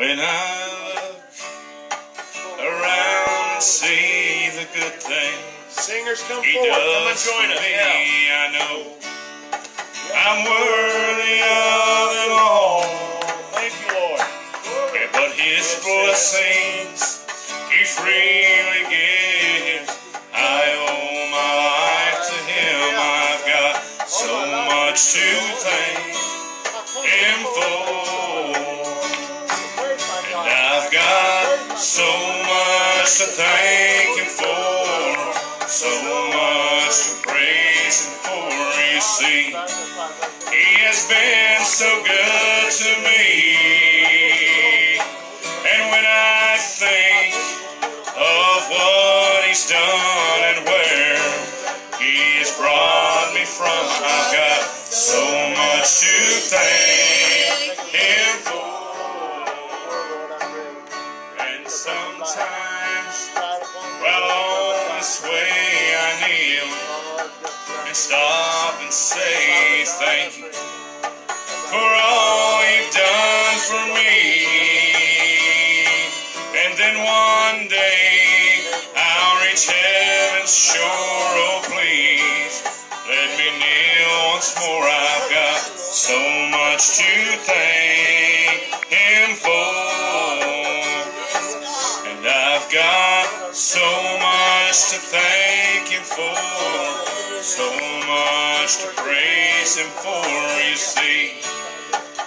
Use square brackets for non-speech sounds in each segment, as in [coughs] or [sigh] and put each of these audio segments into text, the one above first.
When I look around and see the good things Singers, come He forward. Come and does join for us. me, Yeah. I know I'm worthy of it all. Thank you, Lord. Yeah, but His blessings He freely gives. I owe my life to Him. I've got so much to thank to thank Him for. So much to praise Him for. You see, He has been so good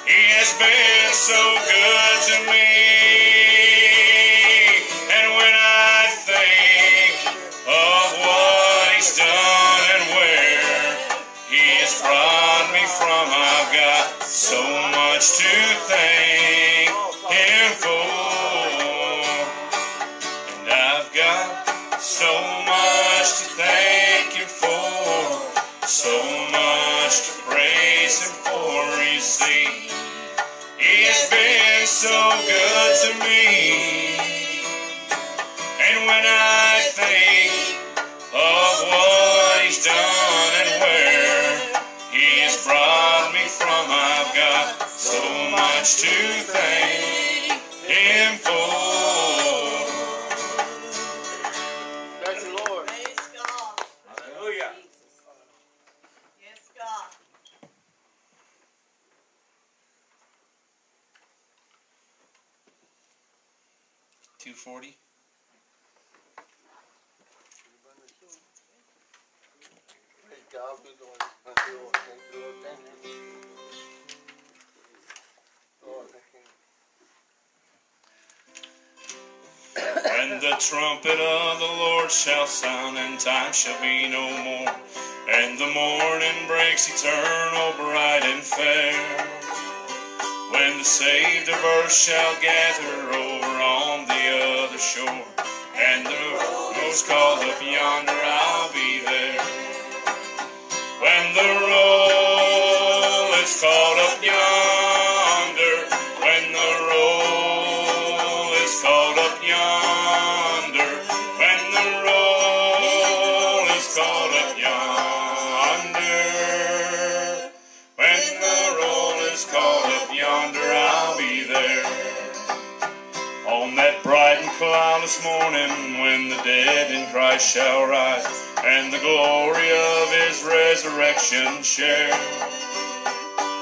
He has been so good to me. See. He has been so good to me. And when I think of what He's done and where He has brought me from, I've got so much to thank Him for. 240. When the trumpet of the Lord shall sound, and time shall be no more, and the morning breaks eternal, bright and fair. When the saved of earth shall gather over the shore, and the rose called up yonder, I'll be morning, when the dead in Christ shall rise, and the glory of his resurrection share.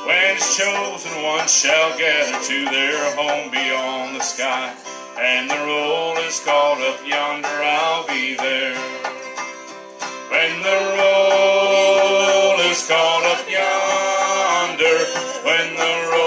When his chosen ones shall gather to their home beyond the sky, and the roll is called up yonder, I'll be there. When the roll is called up yonder, when the roll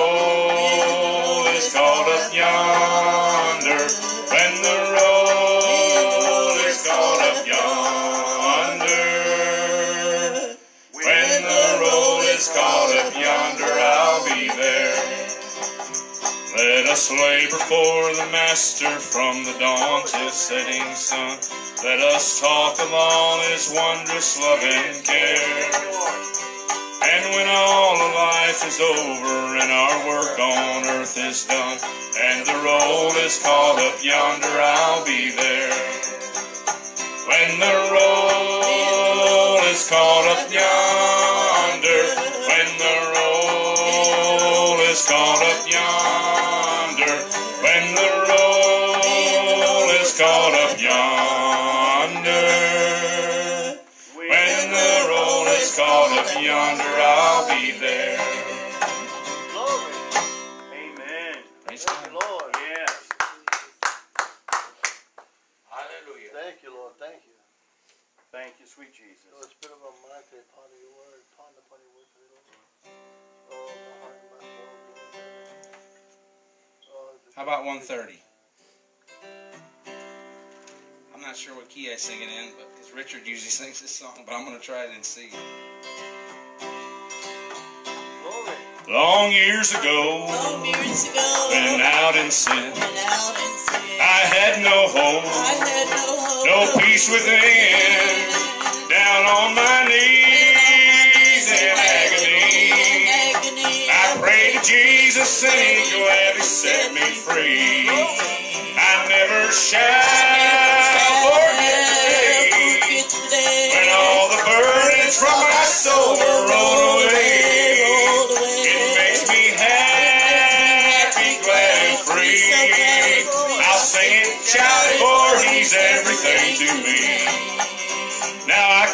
us labor for the Master from the dawn till setting sun. Let us talk of all His wondrous love and care. And when all of life is over and our work on earth is done, and the roll is called up yonder, I'll be there. When the roll is called up yonder, when the roll is called I'll be there. Glory. Amen. Praise Thank you, God. Lord. Yes. Hallelujah. Thank you, Lord. Thank you. Thank you, sweet Jesus. Lord, spirit of our mind, they ponder your word, ponder upon your word today, Oh, my heart my soul. Oh, How about 130? I'm not sure what key I sing it in, but because Richard usually [laughs] sings this song, but I'm going to try it and see. Long years ago, Long years ago, when out in sin, out and sin. I had no hope, I had no hope. no peace within. Down on my knees in agony, agony. I prayed to Jesus and He gladly set me free. I never shall forget the day when all the burdens from my soul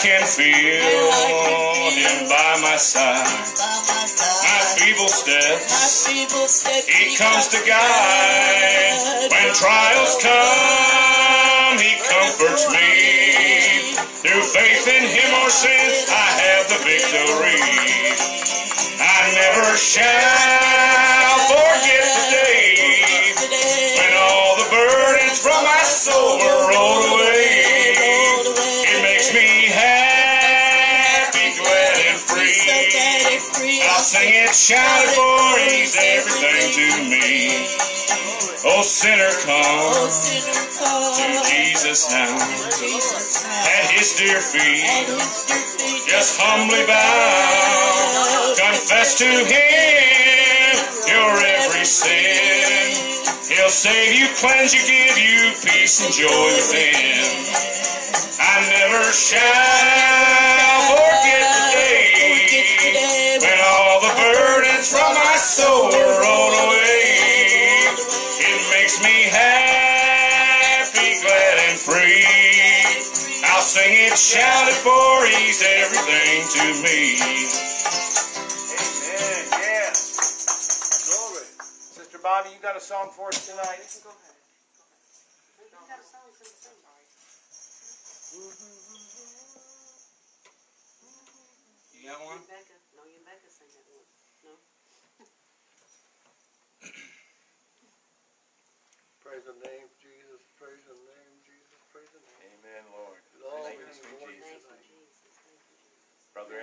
can feel Him by my side. My feeble steps, He comes to guide. When trials come, He comforts me. Through faith in Him or sin, I have the victory. I never shall sing it, shout for He's everything to me. Oh, sinner, come to Jesus now at His dear feet. Just humbly bow, confess to Him your every sin. He'll save you, cleanse you, give you peace and joy within. I never shall forget soul were rolled away. It makes me happy, glad and free. I'll sing it, shout it, for He's everything to me. Amen. Yes. Glory. Sister Bobby, you got a song for us tonight? You got one? Becca, no, you Becca sang that one. No? Praise the name, Jesus. Praise the name, Jesus. Praise the name. Amen, Lord. Lord, Thank you, we sweet adore you Jesus. Thank you, tonight. Jesus. Thank you,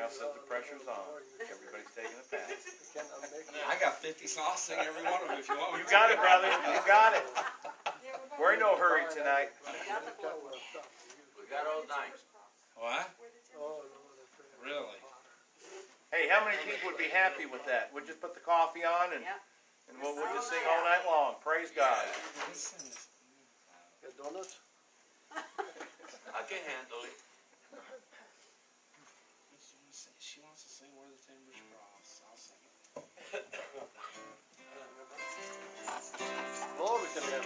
Jesus. Brother said the pressure's on. Everybody's taking a pass. We cannot make it. I got 50 songs. I'll sing every one of them if you want me You to. got it, brother. You got it. We're in no hurry tonight. You got the glory. We got all night. What? Oh, Lord, I pray. Really? Hey, how many people would be happy with that? We'll just put the coffee on and, Yep. and we'll, we'll just sing all night long. Praise God. Got donuts? I can handle it. She wants to sing Where the Timbers Cross. I'll sing it. Glory to the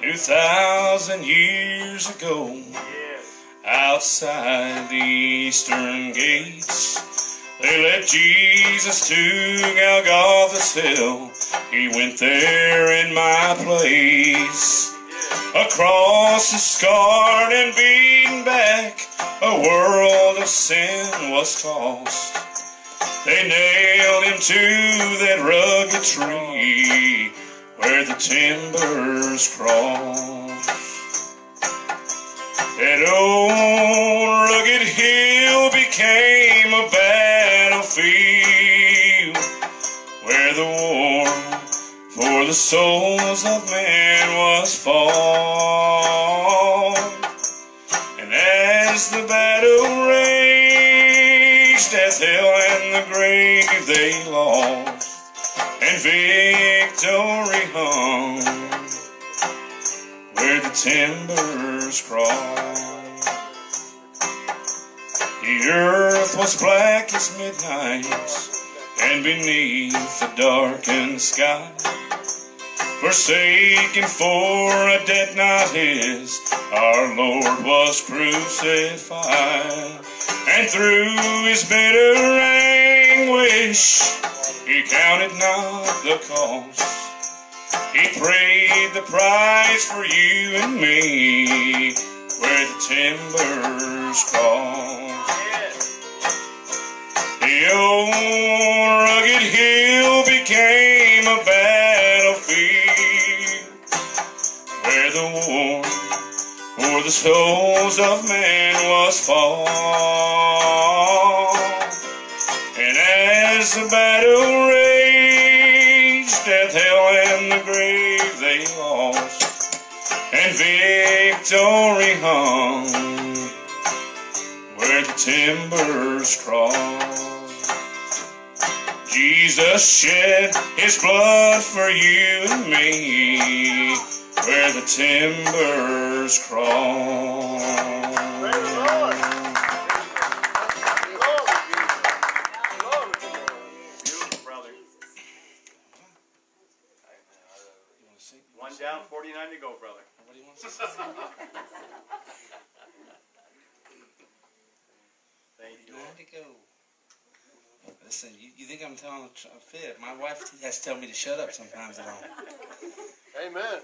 Two thousand years ago, outside the eastern gates, they led Jesus to Golgotha's hill. He went there in my place. Across his scarred and beaten back, a world of sin was tossed. They nailed him to that rugged tree where the timbers cross. That old rugged hill became a battlefield where the war for the souls of men was fought. And as the battle raged, death, hell, and the grave they lost, and victory hung where the timbers cross. The earth was black as midnight, and beneath the darkened sky, forsaken for a debt not his. Our Lord was crucified, and through his bitter anguish, he counted not the cost. He paid the price for you and me, where the timbers cost. The old rugged hill became a bad where the war for the souls of men was fought. And as the battle raged, death, hell, and the grave they lost, and victory hung where the timbers crossed. Jesus shed his blood for you and me where the timbers crawl. One down, 49 to go, brother. You. to. Listen, you, you think I'm telling a fib? My wife has to tell me to shut up sometimes at home. Amen.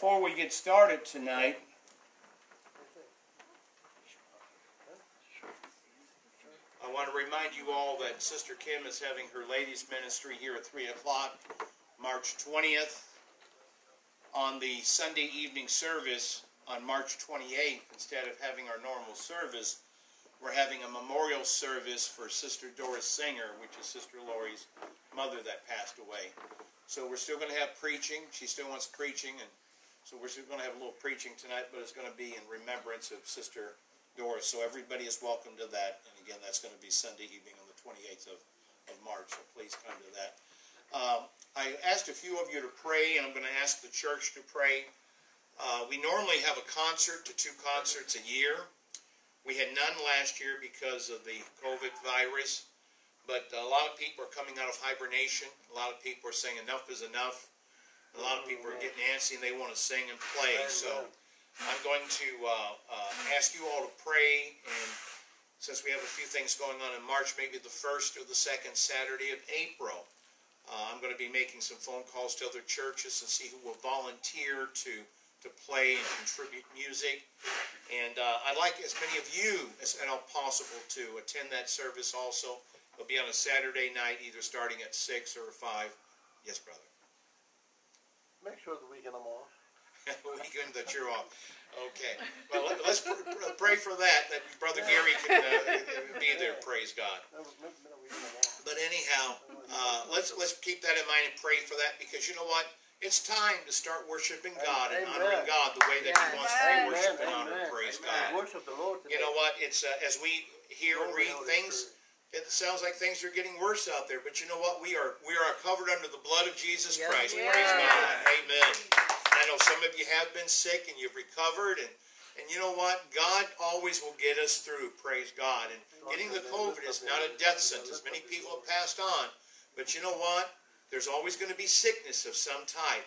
Before we get started tonight, I want to remind you all that Sister Kim is having her ladies' ministry here at 3 o'clock, March 20th. On the Sunday evening service on March 28th, instead of having our normal service, we're having a memorial service for Sister Doris Singer, which is Sister Lori's mother that passed away. So we're still going to have preaching. She still wants preaching, and so we're going to have a little preaching tonight, but it's going to be in remembrance of Sister Doris. So everybody is welcome to that. And again, that's going to be Sunday evening on the 28th of, of March. So please come to that. Um, I asked a few of you to pray, and I'm going to ask the church to pray. Uh, we normally have a concert to two concerts a year. We had none last year because of the COVID virus, but a lot of people are coming out of hibernation. A lot of people are saying enough is enough. A lot of people are getting antsy and they want to sing and play. So I'm going to uh, uh, ask you all to pray, and since we have a few things going on in March, maybe the first or the second Saturday of April, uh, I'm going to be making some phone calls to other churches and see who will volunteer to to play and contribute music. And uh, I'd like as many of you as at all possible to attend that service also. It'll be on a Saturday night, either starting at 6 or 5. Yes, brother. Make sure the weekend I'm off. Weekend that you're [laughs] off. Okay. Well, let, us pr- pr- pray for that, that Brother Gary can uh, be there. Praise God. Never, never been a weekend I'm off. But anyhow, uh, let's let's keep that in mind and pray for that because you know what? It's time to start worshiping God and honoring God the way that He wants to be worshipped and honored. Praise amen. God. Worship the Lord today. You know what? It's uh, as we hear and read Holy things. It sounds like things are getting worse out there, but you know what? We are we are covered under the blood of Jesus Yes, Christ. Praise. God. Amen. I know some of you have been sick and you've recovered, and and you know what? God always will get us through. Praise God. And getting the COVID is not a death sentence. Many people have passed on, but you know what? There's always going to be sickness of some type.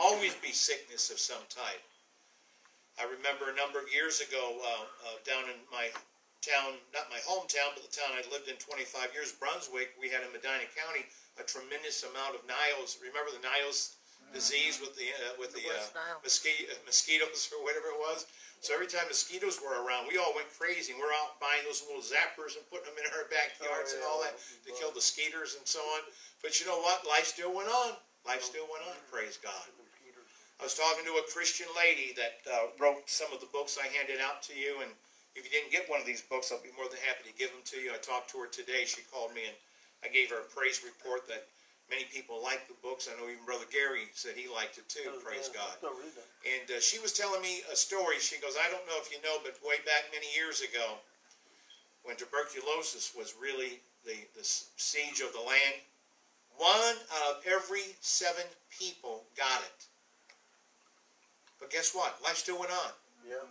Always be sickness of some type. I remember a number of years ago uh, uh, down in my town, not my hometown, but the town I lived in 25 years, Brunswick, we had in Medina County a tremendous amount of Niles. Remember the Niles disease with the uh, with the, West uh, mosquito, mosquitoes [laughs] or whatever it was? So every time mosquitoes were around, we all went crazy. We're out buying those little zappers and putting them in our backyards and all that to kill the skeeters and so on. But you know what? Life still went on. Life still went on. Praise God. I was talking to a Christian lady that uh, wrote some of the books I handed out to you, and if you didn't get one of these books, I'll be more than happy to give them to you. I talked to her today. She called me, and I gave her a praise report that many people liked the books. I know even Brother Gary said he liked it too. Praise God. And uh, she was telling me a story. She goes, I don't know if you know, but way back many years ago, when tuberculosis was really the, the siege of the land, One out of every seven people got it. But guess what? Life still went on. Yeah.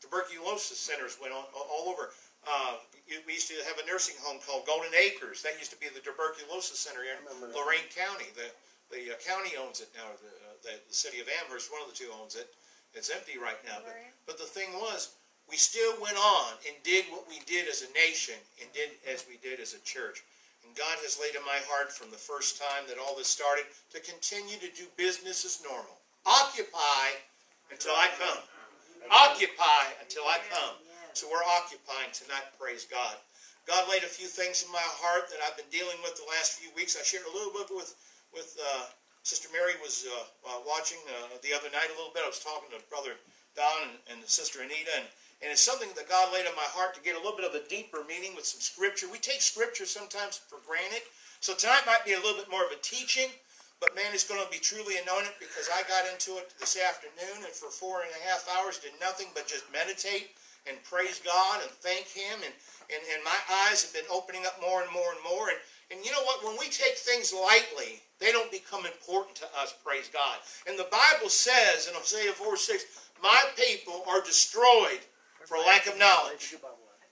Tuberculosis centers went on all over. Uh, we used to have a nursing home called Golden Acres. That used to be the tuberculosis center here in Remember that. Lorain County. The the uh, county owns it now. The, uh, the, the city of Amherst, one of the two owns it. It's empty right now. But, but the thing was, we still went on and did what we did as a nation and did as we did as a church. And God has laid in my heart from the first time that all this started to continue to do business as normal. Occupy until I come. Occupy until I come. So we're occupying tonight, praise God. God laid a few things in my heart that I've been dealing with the last few weeks. I shared a little bit with with uh, Sister Mary was uh, uh, watching uh, the other night a little bit. I was talking to Brother Don and, and Sister Anita, and, and it's something that God laid on my heart to get a little bit of a deeper meaning with some Scripture. We take Scripture sometimes for granted, so tonight might be a little bit more of a teaching. But man, it's going to be truly anointed because I got into it this afternoon and for four and a half hours did nothing but just meditate and praise God and thank Him. And, and, and my eyes have been opening up more and more and more. And, and you know what? When we take things lightly, they don't become important to us, praise God. And the Bible says in Hosea 4 6, My people are destroyed for lack of knowledge.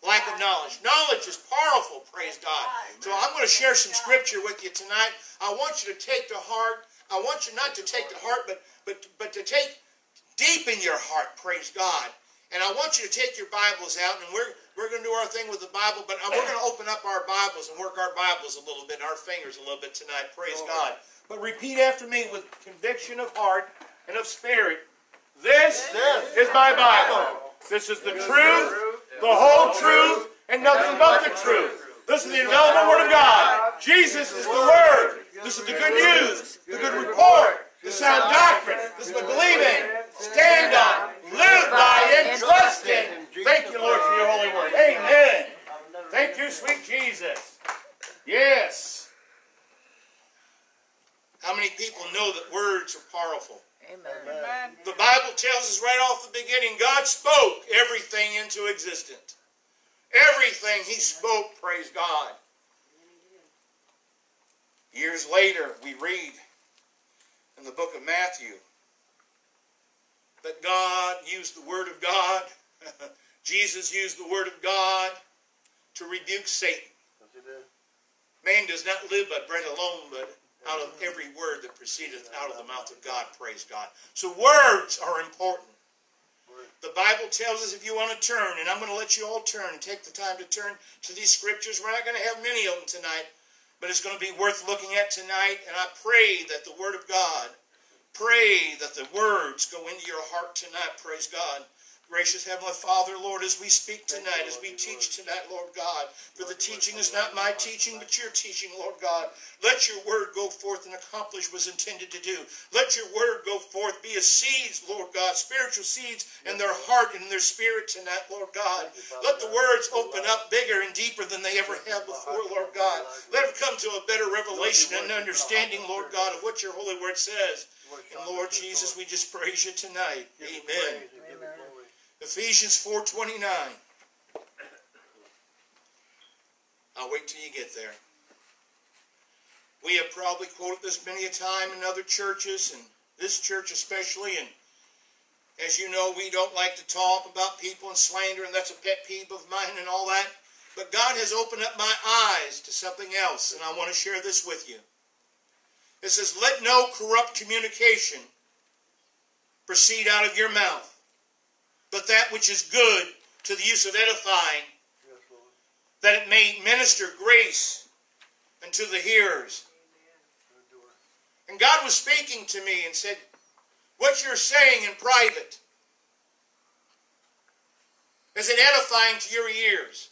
Lack of knowledge. Knowledge is powerful, praise God. So I'm going to share some scripture with you tonight. I want you to take to heart. I want you not to take to heart, but but but to take deep in your heart, praise God. And I want you to take your Bibles out, and we're we're going to do our thing with the Bible, but uh, we're going to open up our Bibles and work our Bibles a little bit, our fingers a little bit tonight. Praise God. But repeat after me with conviction of heart and of spirit. This is my Bible. This is the truth, the whole truth, and nothing but the truth. This is the indelible Word of God. Jesus is the Word. This is the good news, the good report, the sound doctrine. This is what believe in, stand on, live by, and trust in. Thank you, Lord, for your holy word. Amen. Thank you, sweet Jesus. Yes. How many people know that words are powerful? Amen. The Bible tells us right off the beginning God spoke everything into existence. Everything He spoke, praise God. Years later, we read in the book of Matthew that God used the Word of God, [laughs] Jesus used the Word of God to rebuke Satan. Yes, he did. Man does not live by bread alone, but out of every word that proceedeth out of the mouth of God. Praise God. So words are important. The Bible tells us if you want to turn, and I'm going to let you all turn take the time to turn to these scriptures. We're not going to have many of them tonight, but it's going to be worth looking at tonight. And I pray that the Word of God, pray that the words go into your heart tonight. Praise God. Gracious Heavenly Father, Lord, as we speak tonight, as we teach tonight, Lord God, for the teaching is not my teaching, but your teaching, Lord God. Let your word go forth and accomplish what was intended to do. Let your word go forth, be as seeds, Lord God, spiritual seeds in their heart and in their spirit tonight, Lord God. Let the words open up bigger and deeper than they ever have before, Lord God. Let them come to a better revelation and understanding, Lord God, of what your holy word says. And Lord Jesus, we just praise you tonight. Amen. Ephesians 4.29. I'll wait till you get there. We have probably quoted this many a time in other churches, and this church especially, and as you know, we don't like to talk about people and slander, and that's a pet peeve of mine and all that. But God has opened up my eyes to something else, and I want to share this with you. It says, Let no corrupt communication proceed out of your mouth but that which is good to the use of edifying, that it may minister grace unto the hearers. And God was speaking to me and said, What you're saying in private, is it edifying to your ears?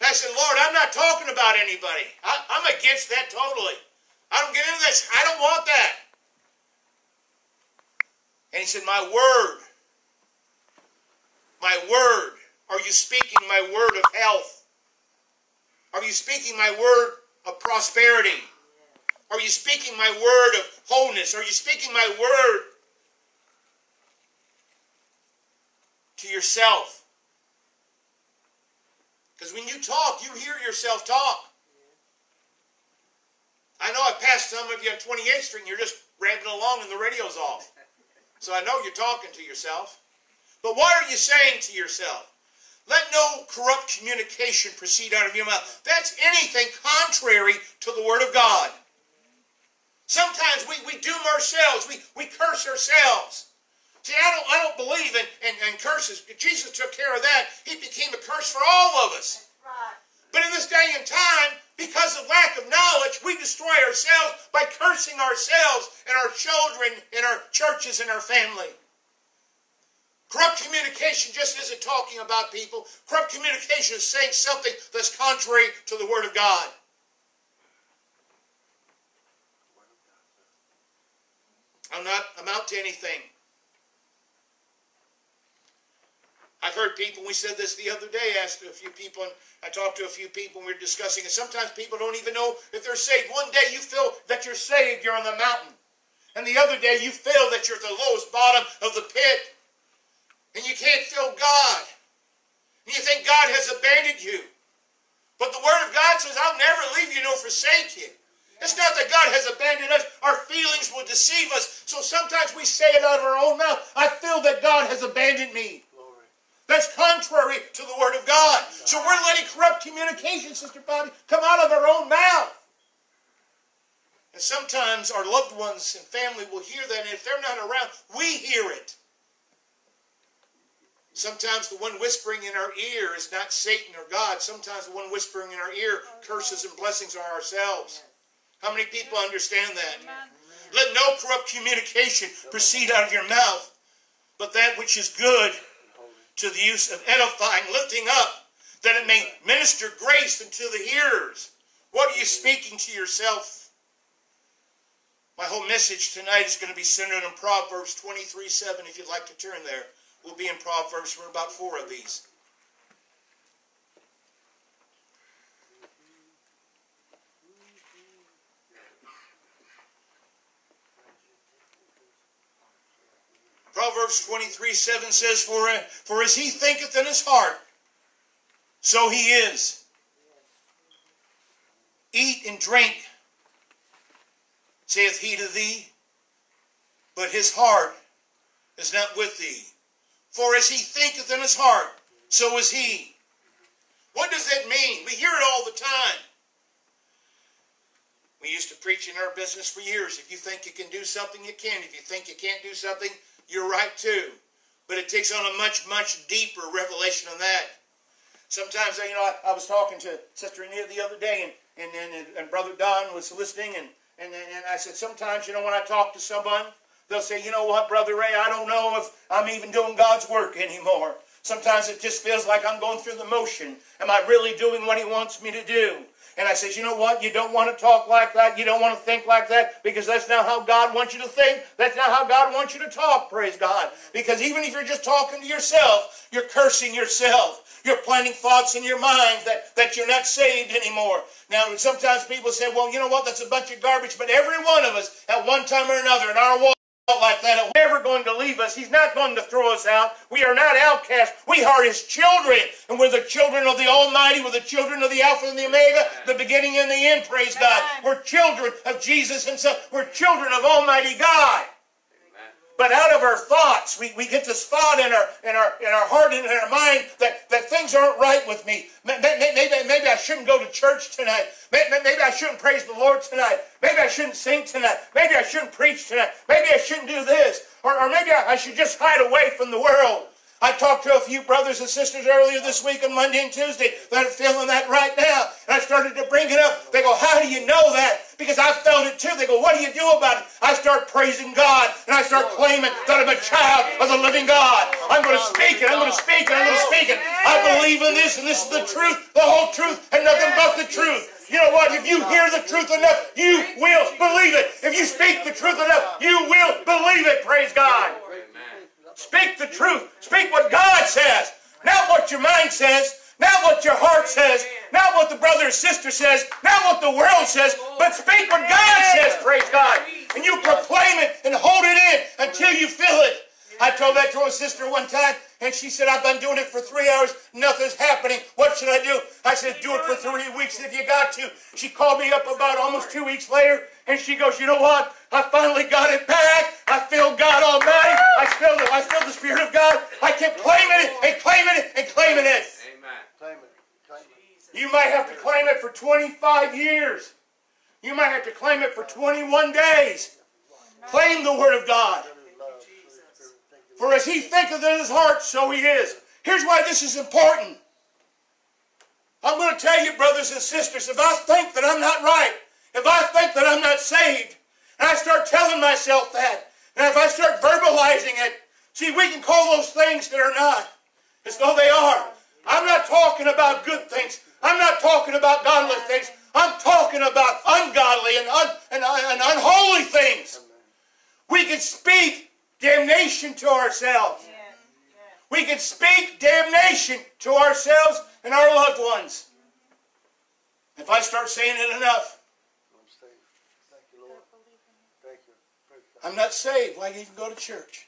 And I said, Lord, I'm not talking about anybody. I, I'm against that totally. I don't get into this. I don't want that. And he said, My word my word? Are you speaking my word of health? Are you speaking my word of prosperity? Are you speaking my word of wholeness? Are you speaking my word to yourself? Because when you talk, you hear yourself talk. I know I passed some of you on 28th Street and you're just rambling along and the radio's off. So I know you're talking to yourself. But what are you saying to yourself? Let no corrupt communication proceed out of your mouth. That's anything contrary to the Word of God. Sometimes we, we doom ourselves, we, we curse ourselves. See, I don't, I don't believe in, in, in curses. Jesus took care of that. He became a curse for all of us. But in this day and time, because of lack of knowledge, we destroy ourselves by cursing ourselves and our children and our churches and our family. Corrupt communication just isn't talking about people. Corrupt communication is saying something that's contrary to the Word of God. I'm not amount to anything. I've heard people, we said this the other day, asked a few people, and I talked to a few people, and we were discussing it. Sometimes people don't even know if they're saved. One day you feel that you're saved, you're on the mountain. And the other day you feel that you're at the lowest bottom of the pit. And you can't feel God. And you think God has abandoned you. But the Word of God says, I'll never leave you nor forsake you. It's not that God has abandoned us. Our feelings will deceive us. So sometimes we say it out of our own mouth. I feel that God has abandoned me. Glory. That's contrary to the Word of God. So we're letting corrupt communication, Sister Bobby, come out of our own mouth. And sometimes our loved ones and family will hear that, and if they're not around, we hear it. Sometimes the one whispering in our ear is not Satan or God. Sometimes the one whispering in our ear, curses and blessings are ourselves. How many people understand that? Let no corrupt communication proceed out of your mouth, but that which is good to the use of edifying, lifting up, that it may minister grace unto the hearers. What are you speaking to yourself? My whole message tonight is going to be centered on Proverbs 23 7, if you'd like to turn there. We'll be in Proverbs for about four of these. Proverbs 23 7 says, for, for as he thinketh in his heart, so he is. Eat and drink, saith he to thee, but his heart is not with thee. For as he thinketh in his heart, so is he. What does that mean? We hear it all the time. We used to preach in our business for years. If you think you can do something, you can. If you think you can't do something, you're right too. But it takes on a much, much deeper revelation than that. Sometimes, you know, I, I was talking to Sister Anita the other day, and, and, and, and Brother Don was listening, and, and, and I said, sometimes, you know, when I talk to someone, they'll say, you know what, Brother Ray, I don't know if I'm even doing God's work anymore. Sometimes it just feels like I'm going through the motion. Am I really doing what He wants me to do? And I says, you know what? You don't want to talk like that. You don't want to think like that because that's not how God wants you to think. That's not how God wants you to talk, praise God. Because even if you're just talking to yourself, you're cursing yourself. You're planting thoughts in your mind that, that you're not saved anymore. Now, sometimes people say, well, you know what? That's a bunch of garbage. But every one of us, at one time or another, in our walk, like that. He's never going to leave us. He's not going to throw us out. We are not outcasts. We are His children. And we're the children of the Almighty. We're the children of the Alpha and the Omega, the beginning and the end, praise God. We're children of Jesus Himself. We're children of Almighty God. But out of our thoughts, we, we get this thought in our in our in our heart and in our mind that, that things aren't right with me. Maybe, maybe, maybe I shouldn't go to church tonight. Maybe, I shouldn't praise the Lord tonight. Maybe I shouldn't sing tonight. Maybe I shouldn't preach tonight. Maybe I shouldn't do this. Or, or maybe I, I should just hide away from the world. I talked to a few brothers and sisters earlier this week on Monday and Tuesday that are feeling that right now. And I started to bring it up. They go, How do you know that? Because I felt it too. They go, What do you do about it? I start praising God and I start claiming that I'm a child of the living God. I'm going to speak it. I'm going to speak it. I'm going to speak it. I believe in this and this is the truth, the whole truth, and nothing but the truth. You know what? If you hear the truth enough, you will believe it. If you speak the truth enough, you will believe it. Praise God. Speak the truth. Speak what God says. Not what your mind says. Not what your heart says. Not what the brother or sister says. Not what the world says. But speak what God says. Praise God. And you proclaim it and hold it in until you feel it. I told that to a sister one time, and she said, I've been doing it for three hours, nothing's happening. What should I do? I said, do it for three weeks if you got to. She called me up about almost two weeks later, and she goes, you know what? I finally got it back. I feel God Almighty. I feel the, I feel the Spirit of God. I kept claiming it and claiming it and claiming it. Amen. Claim it. Claim it. You might have to claim it for 25 years. You might have to claim it for 21 days. Claim the Word of God. Love, sweet spirit. Thank you. For as he thinketh in his heart, so he is. Here's why this is important. I'm going to tell you, brothers and sisters, if I think that I'm not right, if I think that I'm not saved, and I start telling myself that, and if I start verbalizing it, see, we can call those things that are not as though they are. I'm not talking about good things. I'm not talking about godly things. I'm talking about ungodly and, un, and, and unholy things. We can speak damnation to ourselves. We can speak damnation to ourselves and our loved ones. If I start saying it enough, I'm saved. Thank you, Lord. Thank you. Praise God. I'm not saved. Why even go to church?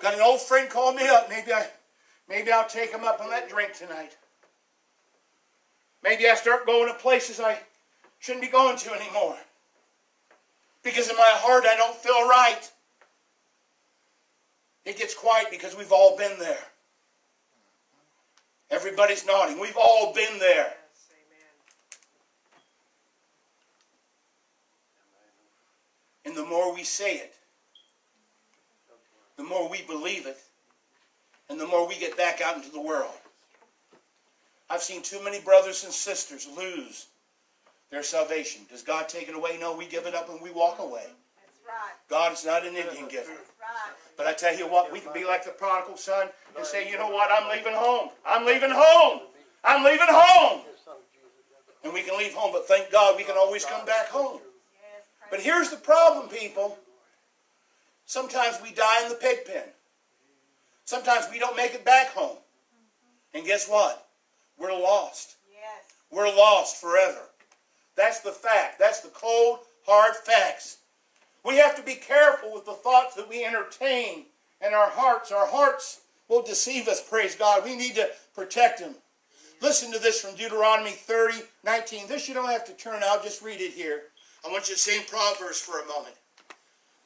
Got an old friend called me up. Maybe I, maybe I'll take him up on that drink tonight. Maybe I start going to places I shouldn't be going to anymore. Because in my heart I don't feel right. It gets quiet because we've all been there. Everybody's nodding. We've all been there. And the more we say it, the more we believe it, and the more we get back out into the world. I've seen too many brothers and sisters lose their salvation. Does God take it away? No, we give it up and we walk away. Right. God is not an Indian giver. Right. But I tell you what, we can be like the prodigal son and say, you know what, I'm leaving home. I'm leaving home. I'm leaving home. Your son Jesus. And we can leave home, but thank God we can always come back home. But here's the problem, people. Sometimes we die in the pig pen. Sometimes we don't make it back home. And guess what? We're lost. Yes. We're lost forever. That's the fact. That's the cold, hard facts. We have to be careful with the thoughts that we entertain in our hearts. Our hearts will deceive us, praise God. We need to protect them. Listen to this from Deuteronomy 30, 19. This you don't have to turn out, just read it here. I want you to in Proverbs for a moment.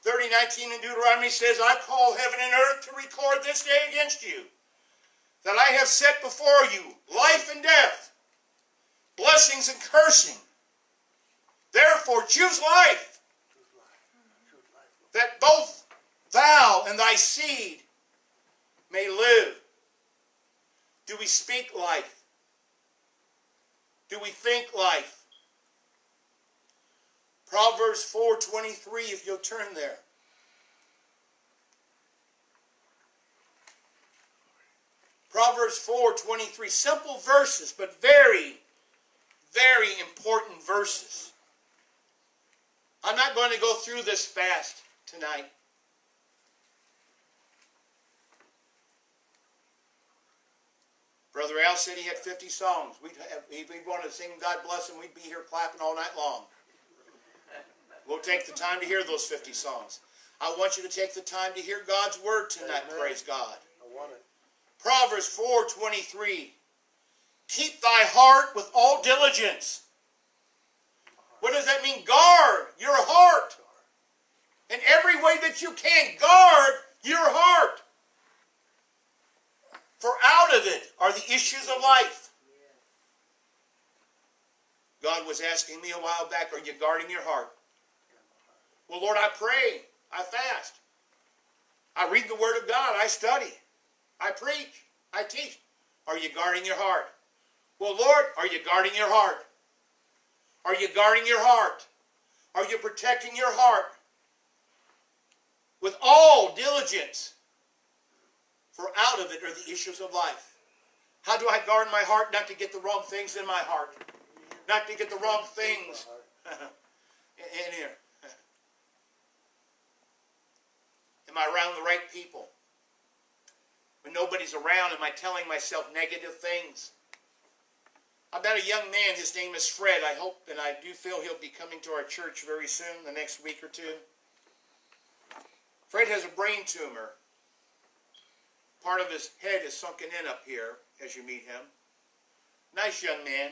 30, 19 in Deuteronomy says, I call heaven and earth to record this day against you, that I have set before you life and death, blessings and cursing. Therefore, Choose life. that both thou and thy seed may live. Do we speak life? Do we think life? Proverbs 4:23 if you'll turn there. Proverbs 4:23 simple verses but very very important verses. I'm not going to go through this fast tonight. Brother Al said he had 50 songs. We'd have, if we wanted to sing God Bless Him, we'd be here clapping all night long. We'll take the time to hear those 50 songs. I want you to take the time to hear God's word tonight, Amen. praise God. I want it. Proverbs 4:23. Keep thy heart with all diligence. What does that mean? Guard your heart. In every way that you can, guard your heart. For out of it are the issues of life. God was asking me a while back, are you guarding your heart? Well, Lord, I pray. I fast. I read the Word of God. I study. I preach. I teach. Are you guarding your heart? Well, Lord, are you guarding your heart? Are you guarding your heart? Are you protecting your heart? With all diligence. For out of it are the issues of life. How do I guard my heart? Not to get the wrong things in my heart. Not to get the wrong things [laughs] in here. Am I around the right people? When nobody's around, am I telling myself negative things? I met a young man, his name is Fred. I hope and I do feel he'll be coming to our church very soon, the next week or two. Fred has a brain tumor. Part of his head is sunken in up here as you meet him. Nice young man.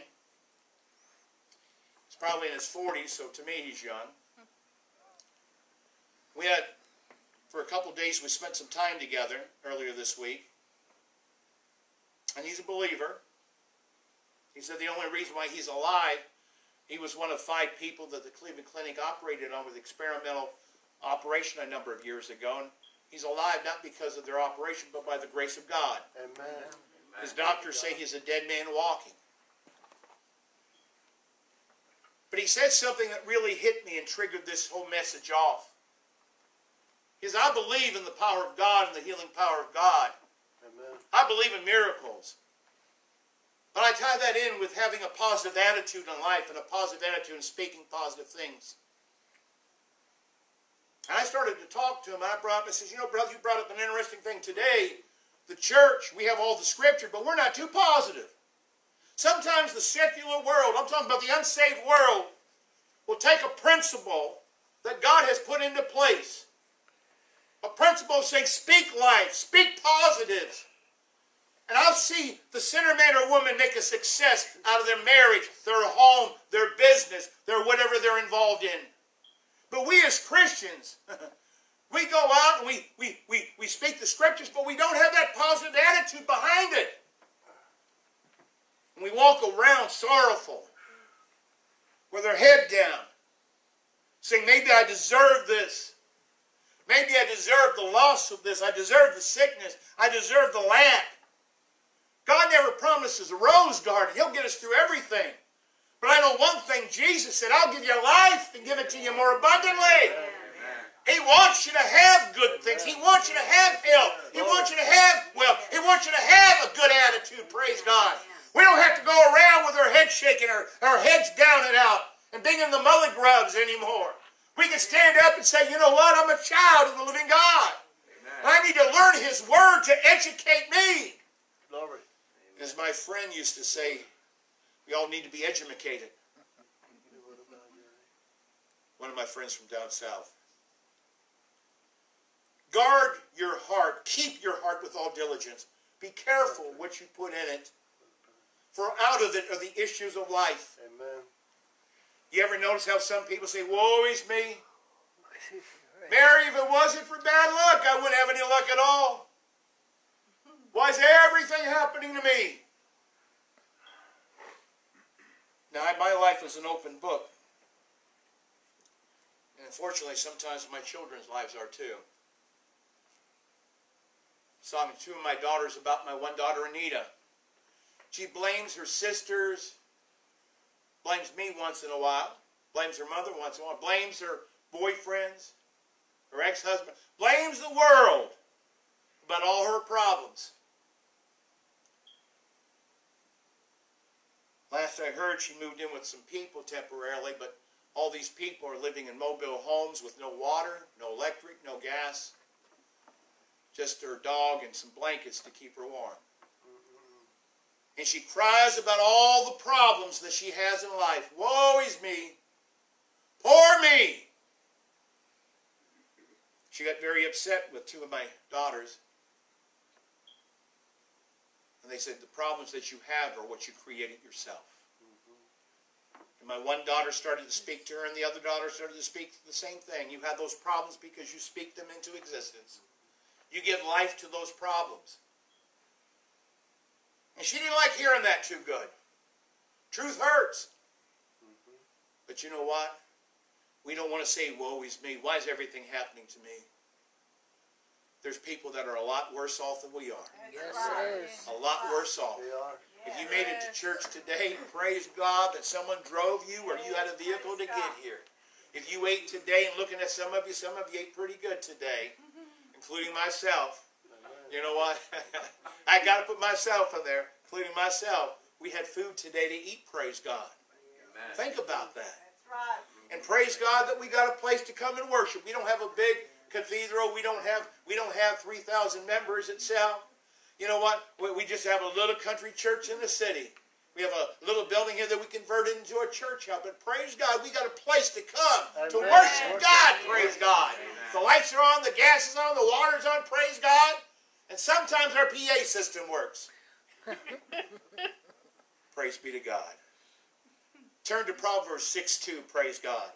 He's probably in his 40s, so to me he's young. We had, for a couple days, we spent some time together earlier this week. And he's a believer. He said the only reason why he's alive, he was one of five people that the Cleveland Clinic operated on with experimental operation a number of years ago. And he's alive not because of their operation, but by the grace of God. Amen. His doctors say he's a dead man walking. But he said something that really hit me and triggered this whole message off. He says, I believe in the power of God and the healing power of God. Amen. I believe in miracles. But I tie that in with having a positive attitude in life and a positive attitude in speaking positive things. And I started to talk to him. and I brought up, I says, you know, brother, you brought up an interesting thing today. The church, we have all the scripture, but we're not too positive. Sometimes the secular world, I'm talking about the unsaved world, will take a principle that God has put into place. A principle saying, speak life, speak positives. And I'll see the sinner man or woman make a success out of their marriage, their home, their business, their whatever they're involved in. But we as Christians, [laughs] we go out and we, we, we, we speak the scriptures, but we don't have that positive attitude behind it. And we walk around sorrowful, with our head down, saying, maybe I deserve this. Maybe I deserve the loss of this. I deserve the sickness. I deserve the lack. God never promises a rose garden. He'll get us through everything. But I know one thing. Jesus said, I'll give you life and give it to you more abundantly. He wants you to have good things. He wants you to have health. He wants you to have wealth. He wants you to have a good attitude. Praise God. We don't have to go around with our heads shaking, our, our heads down and out, and being in the mully grubs anymore. We can stand up and say, you know what? I'm a child of the living God. And I need to learn His Word to educate me. Glory. As my friend used to say, we all need to be educated. What about your One of my friends from down south. Guard your heart. Keep your heart with all diligence. Be careful what you put in it. For out of it are the issues of life. Amen. You ever notice how some people say, Woe is me? [laughs] Mary, if it wasn't for bad luck, I wouldn't have any luck at all. Why is everything happening to me? Now, my life is an open book. And unfortunately, sometimes my children's lives are too. I saw two of my daughters about my one daughter, Anita. She blames her sisters, blames me once in a while, blames her mother once in a while, blames her boyfriends, her ex-husband, blames the world about all her problems. Last I heard, she moved in with some people temporarily, but all these people are living in mobile homes with no water, no electric, no gas, just her dog and some blankets to keep her warm. And she cries about all the problems that she has in life. Woe is me. Poor me. She got very upset with two of my daughters. And they said, the problems that you have are what you created yourself. And my one daughter started to speak to her, and the other daughter started to speak the same thing. You have those problems because you speak them into existence. You give life to those problems. And she didn't like hearing that too good. Truth hurts. But you know what? We don't want to say, woe is me. Why is everything happening to me? There's people that are a lot worse off than we are. Yes, it is. A lot worse off. They are. If you made it to church today, praise God that someone drove you or you had a vehicle to get here. If you ate today, and looking at some of you, some of you ate pretty good today, [laughs] including myself. You know what? [laughs] I got to put myself in there, including myself. We had food today to eat, praise God. Think about that. And praise God that we got a place to come and worship. We don't have a big cathedral. We don't have we don't have 3,000 members itself. You know what? We, we just have a little country church in the city. We have a little building here that we converted into a church out. But praise God, we got a place to come to worship God. Praise God. The lights are on, the gas is on, the water's on. Praise God. And sometimes our PA system works. [laughs] praise be to God. Turn to Proverbs 6 2. Praise God.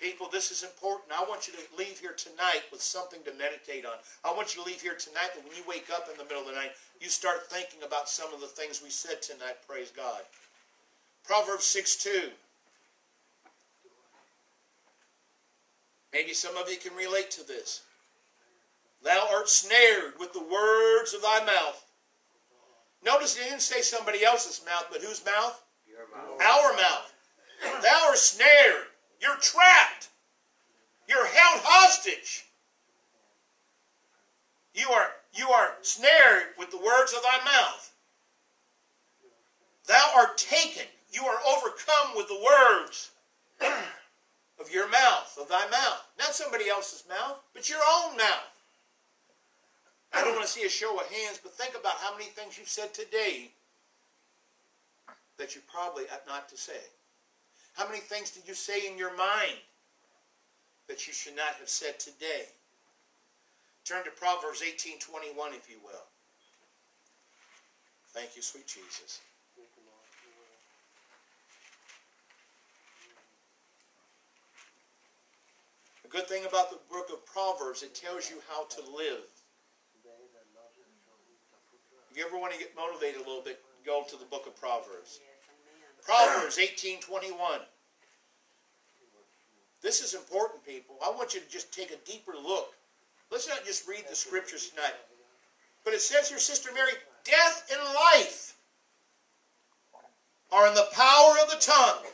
People, this is important. I want you to leave here tonight with something to meditate on. I want you to leave here tonight that when you wake up in the middle of the night, you start thinking about some of the things we said tonight. Praise God. Proverbs 6 2. Maybe some of you can relate to this. Thou art snared with the words of thy mouth. Notice he didn't say somebody else's mouth, but whose mouth? Mouth. Our mouth. Thou art snared. You're trapped. You're held hostage. You are, you are snared with the words of thy mouth. Thou art taken. You are overcome with the words of your mouth, of thy mouth. Not somebody else's mouth, but your own mouth. I don't want to see a show of hands, but think about how many things you've said today that you probably ought not to say. How many things did you say in your mind that you should not have said today? Turn to Proverbs 18:21 if you will. Thank you, sweet Jesus. The good thing about the book of Proverbs, it tells you how to live. They that love you shall eat the fruit thereof. If you ever want to get motivated a little bit, go to the book of Proverbs. Proverbs 18:21. This is important, people. I want you to just take a deeper look. Let's not just read the scriptures tonight. But it says here, Sister Mary, death and life are in the power of the tongue.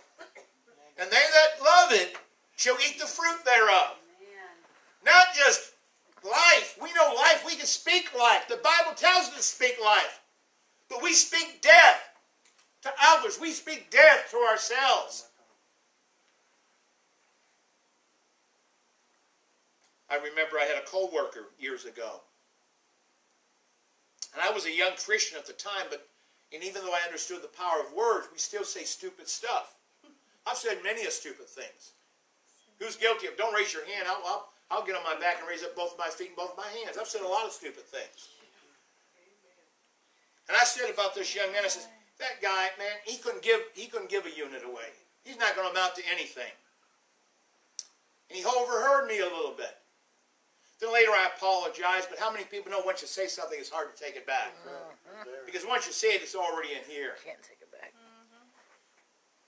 And they that love it shall eat the fruit thereof. Not just life. We know life. We can speak life. The Bible tells us to speak life. But we speak death to others. We speak death to ourselves. I remember I had a co-worker years ago. And I was a young Christian at the time, but and even though I understood the power of words, we still say stupid stuff. I've said many a stupid things. Who's guilty of? Don't raise your hand. I'll, I'll, I'll get on my back and raise up both of my feet and both of my hands. I've said a lot of stupid things. And I said about this young man, I said, that guy, man, he couldn't give he couldn't give a unit away. He's not going to amount to anything. And he overheard me a little bit. Then later I apologized, but how many people know once you say something, it's hard to take it back? There. Because once you say it, it's already in here. Can't take it back. Mm-hmm.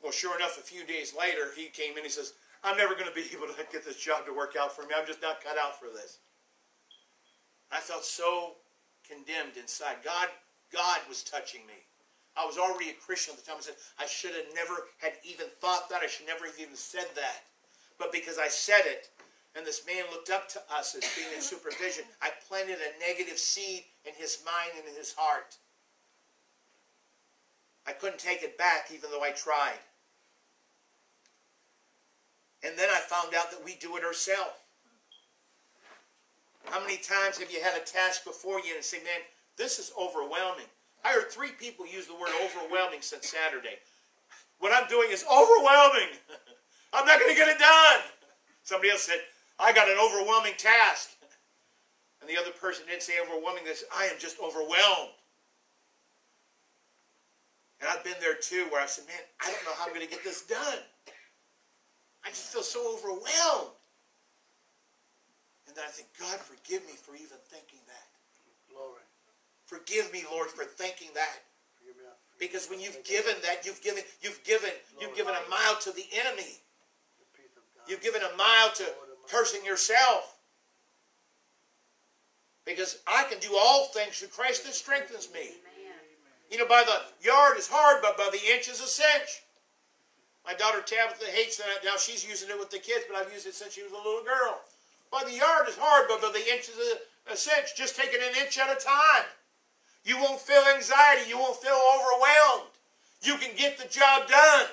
Well, sure enough, a few days later, he came in. He says, "I'm never going to be able to get this job to work out for me. I'm just not cut out for this." I felt so condemned inside. God, God was touching me. I was already a Christian at the time. I said, I should have never had even thought that. I should never have even said that. But because I said it, and this man looked up to us as being in supervision, I planted a negative seed in his mind and in his heart. I couldn't take it back even though I tried. And then I found out that we do it ourselves. How many times have you had a task before you and say, man, this is overwhelming? I heard three people use the word overwhelming since Saturday. What I'm doing is overwhelming. [laughs] I'm not going to get it done. Somebody else said, I got an overwhelming task. And the other person didn't say overwhelming, they said, I am just overwhelmed. And I've been there too, where I've said, man, I don't know how I'm going to get this done. I just feel so overwhelmed. And then I think, God, forgive me for even thinking that. Glory. Forgive me, Lord, for thinking that. Forgive me. Because when you've given that, you've given, you've given, you've given a mile to the enemy. The peace of God. You've given a mile to cursing yourself. Because I can do all things through Christ that strengthens me. Amen. You know, by the yard is hard, but by the inch is a cinch. My daughter Tabitha hates that. Now she's using it with the kids, but I've used it since she was a little girl. By the yard is hard, but the inch is a, cinch. Just take it an inch at a time. You won't feel anxiety. You won't feel overwhelmed. You can get the job done.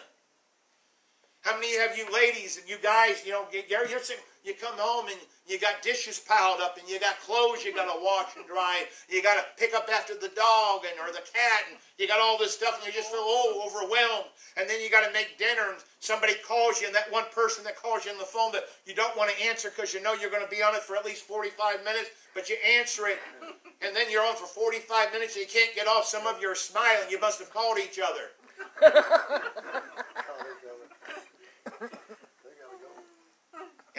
How many of you ladies and you guys, you know, Gary, you're saying, you come home and you got dishes piled up and you got clothes you got to wash and dry. You got to pick up after the dog and or the cat and you got all this stuff and you just feel oh overwhelmed. And then you got to make dinner and somebody calls you and that one person that calls you on the phone that you don't want to answer because you know you're going to be on it for at least 45 minutes, but you answer it and then you're on for 45 minutes and you can't get off. Some of you are smiling. You must have called each other. [laughs] Oh, they gotta, they gotta go.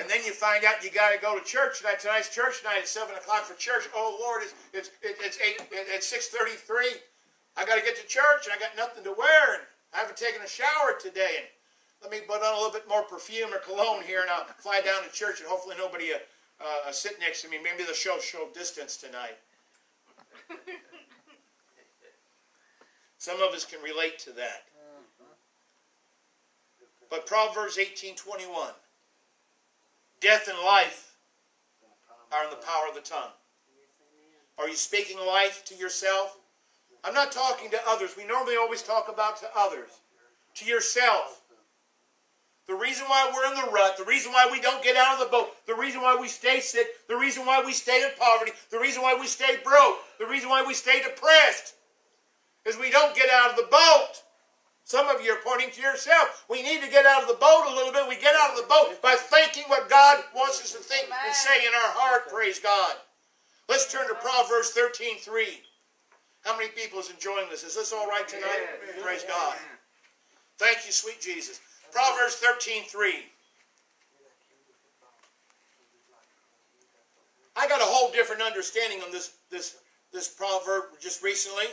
And then you find out you got to go to church tonight. Tonight's church night at seven o'clock for church. Oh Lord, it's it's it's eight it's six thirty three. I got to get to church and I got nothing to wear and I haven't taken a shower today. And let me put on a little bit more perfume or cologne here and I'll fly down to church and hopefully nobody uh, uh, sit next to me. Maybe they'll show show distance tonight. [laughs] Some of us can relate to that. But Proverbs eighteen twenty one. Death and life are in the power of the tongue. Are you speaking life to yourself? I'm not talking to others. We normally always talk about to others. To yourself. The reason why we're in the rut, the reason why we don't get out of the boat, the reason why we stay sick, the reason why we stay in poverty, the reason why we stay broke, the reason why we stay depressed is we don't get out of the boat. Some of you are pointing to yourself. We need to get out of the boat a little bit. We get out of the boat by thinking what God wants us to think and say in our heart. Praise God. Let's turn to Proverbs 13 3. How many people is enjoying this? Is this all right tonight? Praise God. Thank you, sweet Jesus. Proverbs 13 3. I got a whole different understanding on this, this, this proverb just recently.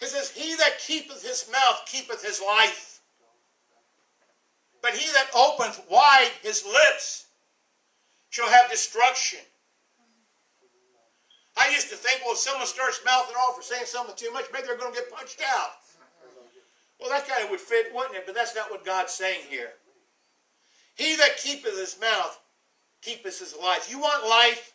It says, He that keepeth his mouth keepeth his life. But he that openeth wide his lips shall have destruction. I used to think, well, if someone starts mouthing off or saying something too much, maybe they're going to get punched out. Well, that kind of would fit, wouldn't it? But that's not what God's saying here. He that keepeth his mouth keepeth his life. You want life?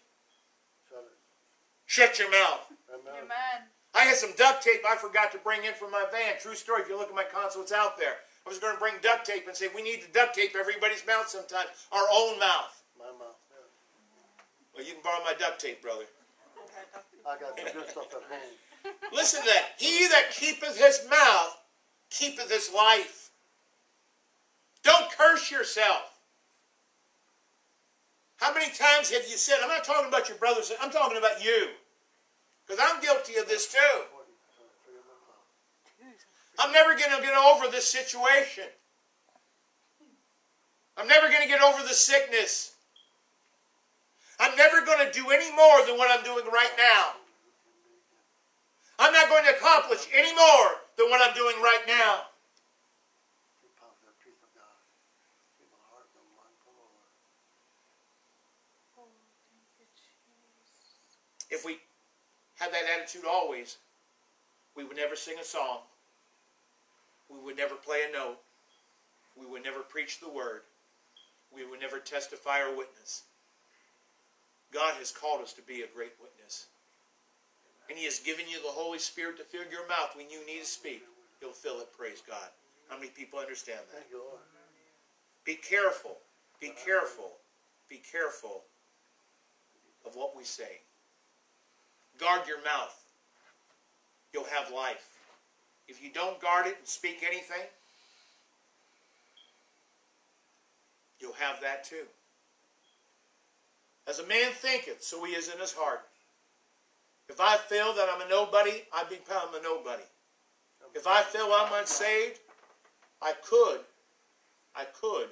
Shut your mouth. Amen. Amen. I had some duct tape I forgot to bring in from my van. True story. If you look at my console, it's out there. I was going to bring duct tape and say we need to duct tape everybody's mouth sometimes, our own mouth. My mouth. Yeah. Well, you can borrow my duct tape, brother. I got some good stuff at home. [laughs] Listen to that. He that keepeth his mouth keepeth his life. Don't curse yourself. How many times have you said, I'm not talking about your brothers, I'm talking about you. Because I'm guilty of this too. Forty, three of them pounds. I'm never going to get over this situation. I'm never going to get over the sickness. I'm never going to do any more than what I'm doing right now. I'm not going to accomplish any more than what I'm doing right now. If we had that attitude always, we would never sing a song. We would never play a note. We would never preach the word. We would never testify or witness. God has called us to be a great witness. And He has given you the Holy Spirit to fill your mouth when you need to speak. He'll fill it, praise God. How many people understand that? Thank you, Lord. Be careful. Be careful. Be careful of what we say. Guard your mouth. You'll have life. If you don't guard it and speak anything, you'll have that too. As a man thinketh, so he is in his heart. If I feel that I'm a nobody, I become a nobody. If I feel I'm unsaved, I could, I could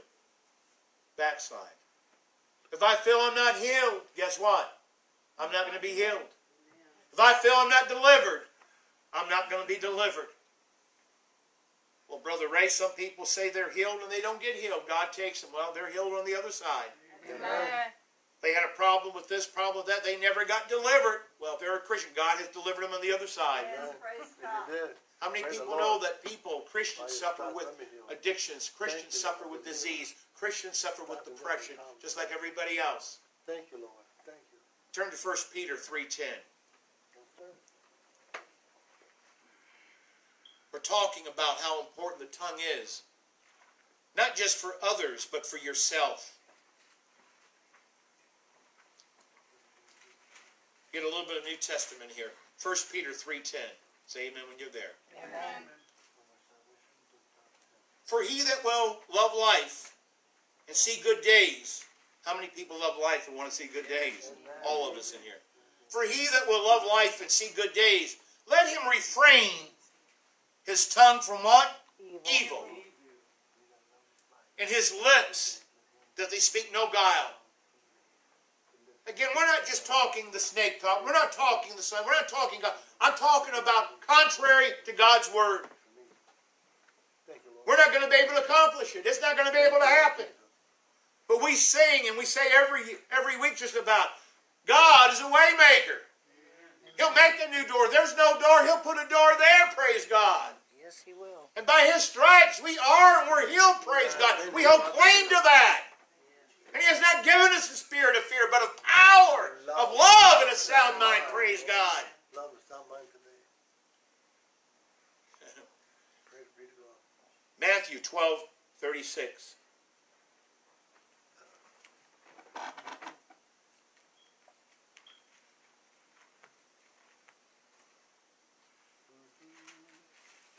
backslide. If I feel I'm not healed, guess what? I'm not going to be healed. If I feel I'm not delivered, I'm not going to be delivered. Well, Brother Ray, some people say they're healed and they don't get healed. God takes them. Well, they're healed on the other side. Amen. They had a problem with this, problem with that. They never got delivered. Well, if they're a Christian, God has delivered them on the other side. Yes, praise And God. you did. How many Praise people know that people, Christians, By suffer stripes with addictions, Christians you, suffer Lord. with disease, Christians suffer with depression, just like everybody else. Thank you, Lord. Thank you. Turn to 1 Peter 3.10. We're talking about how important the tongue is, not just for others, but for yourself. Get a little bit of New Testament here. 1 Peter 3.10. Say amen when you're there. Amen. For he that will love life and see good days. How many people love life and want to see good days? All of us in here. For he that will love life and see good days, let him refrain his tongue from what? Evil. And his lips that they speak no guile. Again, we're not just talking the snake talk. We're not talking the sun. We're not talking God. I'm talking about contrary to God's word. Thank you, Lord. We're not going to be able to accomplish it. It's not going to be able to happen. But we sing and we say every every week just about God is a waymaker. He'll make a new door. There's no door. He'll put a door there. Praise God. Yes, he will. And by His stripes we are and we're healed. Praise God. We hold claim to that. And He has not given us a spirit of fear, but of power, of love, and a sound mind. Praise God. Love is not mine today. [laughs] To God. Matthew 12, 36.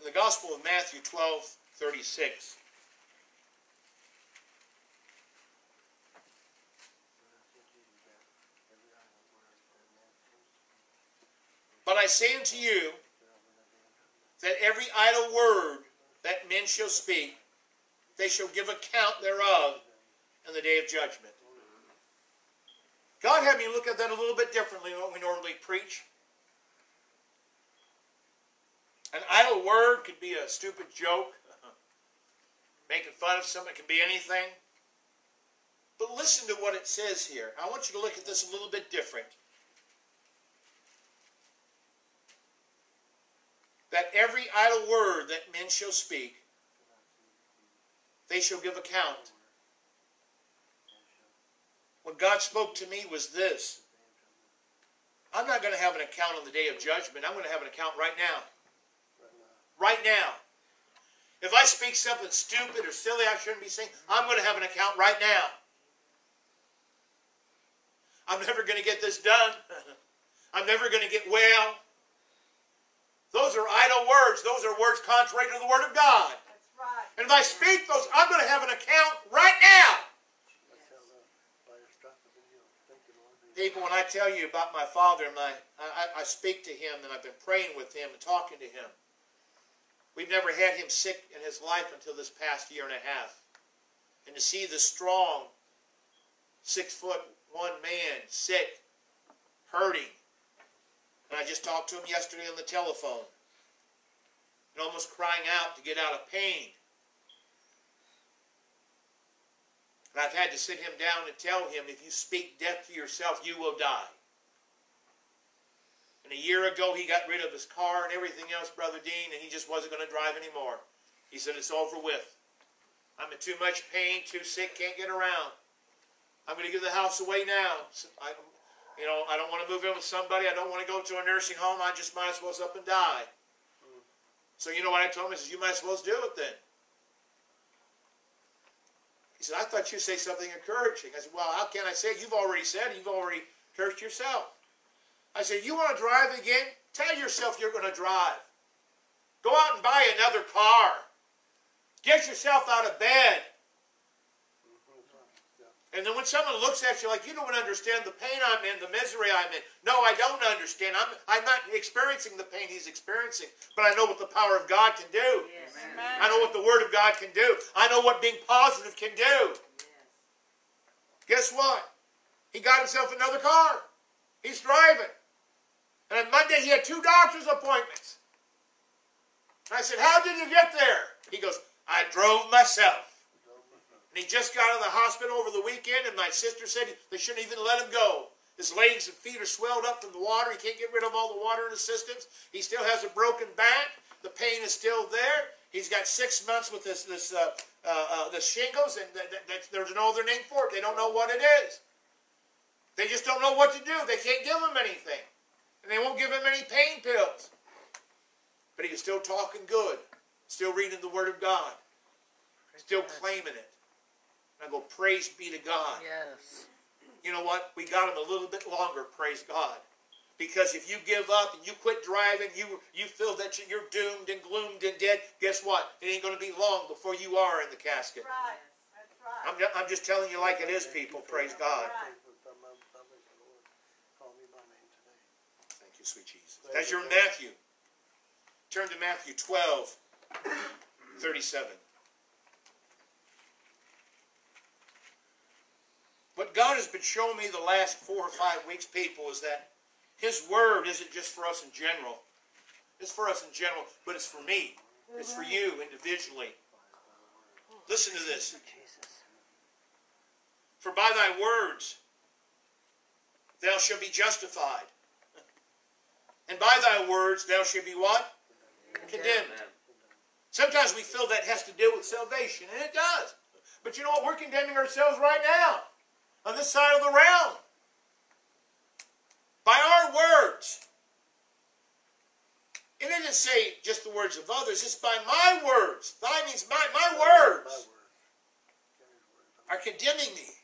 In the Gospel of Matthew 12, 36. But I say unto you that every idle word that men shall speak, they shall give account thereof in the day of judgment. God had me look at that a little bit differently than what we normally preach. An idle word could be a stupid joke, [laughs] making fun of someone, it can be anything. But listen to what it says here. I want you to look at this a little bit different. That every idle word that men shall speak, they shall give account. What God spoke to me was this. I'm not going to have an account on the day of judgment. I'm going to have an account right now. Right now. If I speak something stupid or silly I shouldn't be saying, I'm going to have an account right now. I'm never going to get this done. [laughs] I'm never going to get well. Those are idle words. Those are words contrary to the Word of God. That's right. And if I speak those, I'm going to have an account right now. That's how love. By your stripes I've been healed. Thank you, Lord. People, when I tell you about my father, my I, I speak to him and I've been praying with him and talking to him. We've never had him sick in his life until this past year and a half. And to see the strong, six foot one man sick, hurting. And I just talked to him yesterday on the telephone. And almost crying out to get out of pain. And I've had to sit him down and tell him, if you speak death to yourself, you will die. And a year ago, he got rid of his car and everything else, Brother Dean, and he just wasn't going to drive anymore. He said, it's over with. I'm in too much pain, too sick, can't get around. I'm going to give the house away now. I, you know, I don't want to move in with somebody. I don't want to go to a nursing home. I just might as well up and die. So you know what I told him? I said, you might as well do it then. He said, I thought you'd say something encouraging. I said, well, how can I say it? You've already said it. You've already cursed yourself. I said, you want to drive again? Tell yourself you're going to drive. Go out and buy another car. Get yourself out of bed. And then when someone looks at you like you don't understand the pain I'm in, the misery I'm in. No, I don't understand. I'm, I'm not experiencing the pain he's experiencing, but I know what the power of God can do. Yes. I know what the Word of God can do. I know what being positive can do. Yes. Guess what? He got himself another car. He's driving. And on Monday he had two doctor's appointments. And I said, How did you get there? He goes, I drove myself. And he just got out of the hospital over the weekend, and my sister said they shouldn't even let him go. His legs and feet are swelled up from the water. He can't get rid of all the water in his systems. He still has a broken back. The pain is still there. He's got six months with this this uh, uh, uh, the shingles, and th- th- there's no other name for it. They don't know what it is. They just don't know what to do. They can't give him anything, and they won't give him any pain pills. But he was still talking good, still reading the Word of God, still claiming it. And I go, praise be to God. Yes. You know what? We got him a little bit longer, praise God. Because if you give up and you quit driving, you you feel that you're doomed and gloomed and dead. Guess what? It ain't going to be long before you are in the casket. Right. That's right. I'm just, I'm just telling you like it is, people. Praise God. Call me by name today. Thank you, sweet Jesus. As you're in Matthew, turn to Matthew 12, 37. What God has been showing me the last four or five weeks, people, is that His Word isn't just for us in general. It's for us in general, but it's for me. It's for you individually. Listen to this. For by thy words thou shalt be justified. And by thy words thou shalt be what? Condemned. Amen. Sometimes we feel that has to do with salvation, and it does. But you know what? We're condemning ourselves right now on this side of the realm. By our words. It didn't say just the words of others, it's by my words. Thy means my, my My words are condemning me.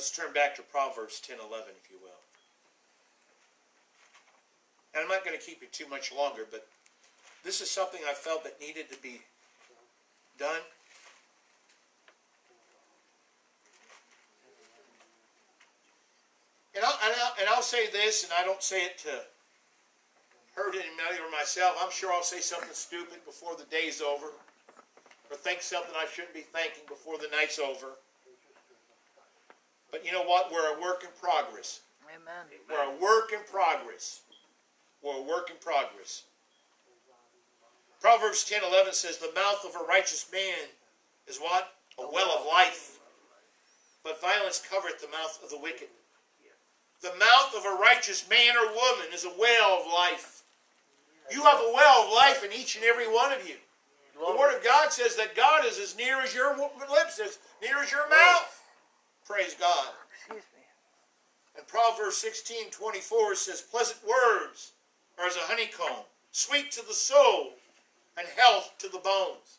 Let's turn back to Proverbs 10 11, if you will. And I'm not going to keep you too much longer, but this is something I felt that needed to be done. And I'll, and, I'll, and I'll say this, and I don't say it to hurt anybody or myself. I'm sure I'll say something stupid before the day's over, or think something I shouldn't be thinking before the night's over. But you know what? We're a work in progress. Amen. We're a work in progress. We're a work in progress. Proverbs 10 11 says, The mouth of a righteous man is what? A well of life. But violence covereth the mouth of the wicked. The mouth of a righteous man or woman is a well of life. You have a well of life in each and every one of you. The Word of God says that God is as near as your lips, as near as your mouth. Praise God. Excuse me. And Proverbs 16 24 says, Pleasant words are as a honeycomb, sweet to the soul, and health to the bones.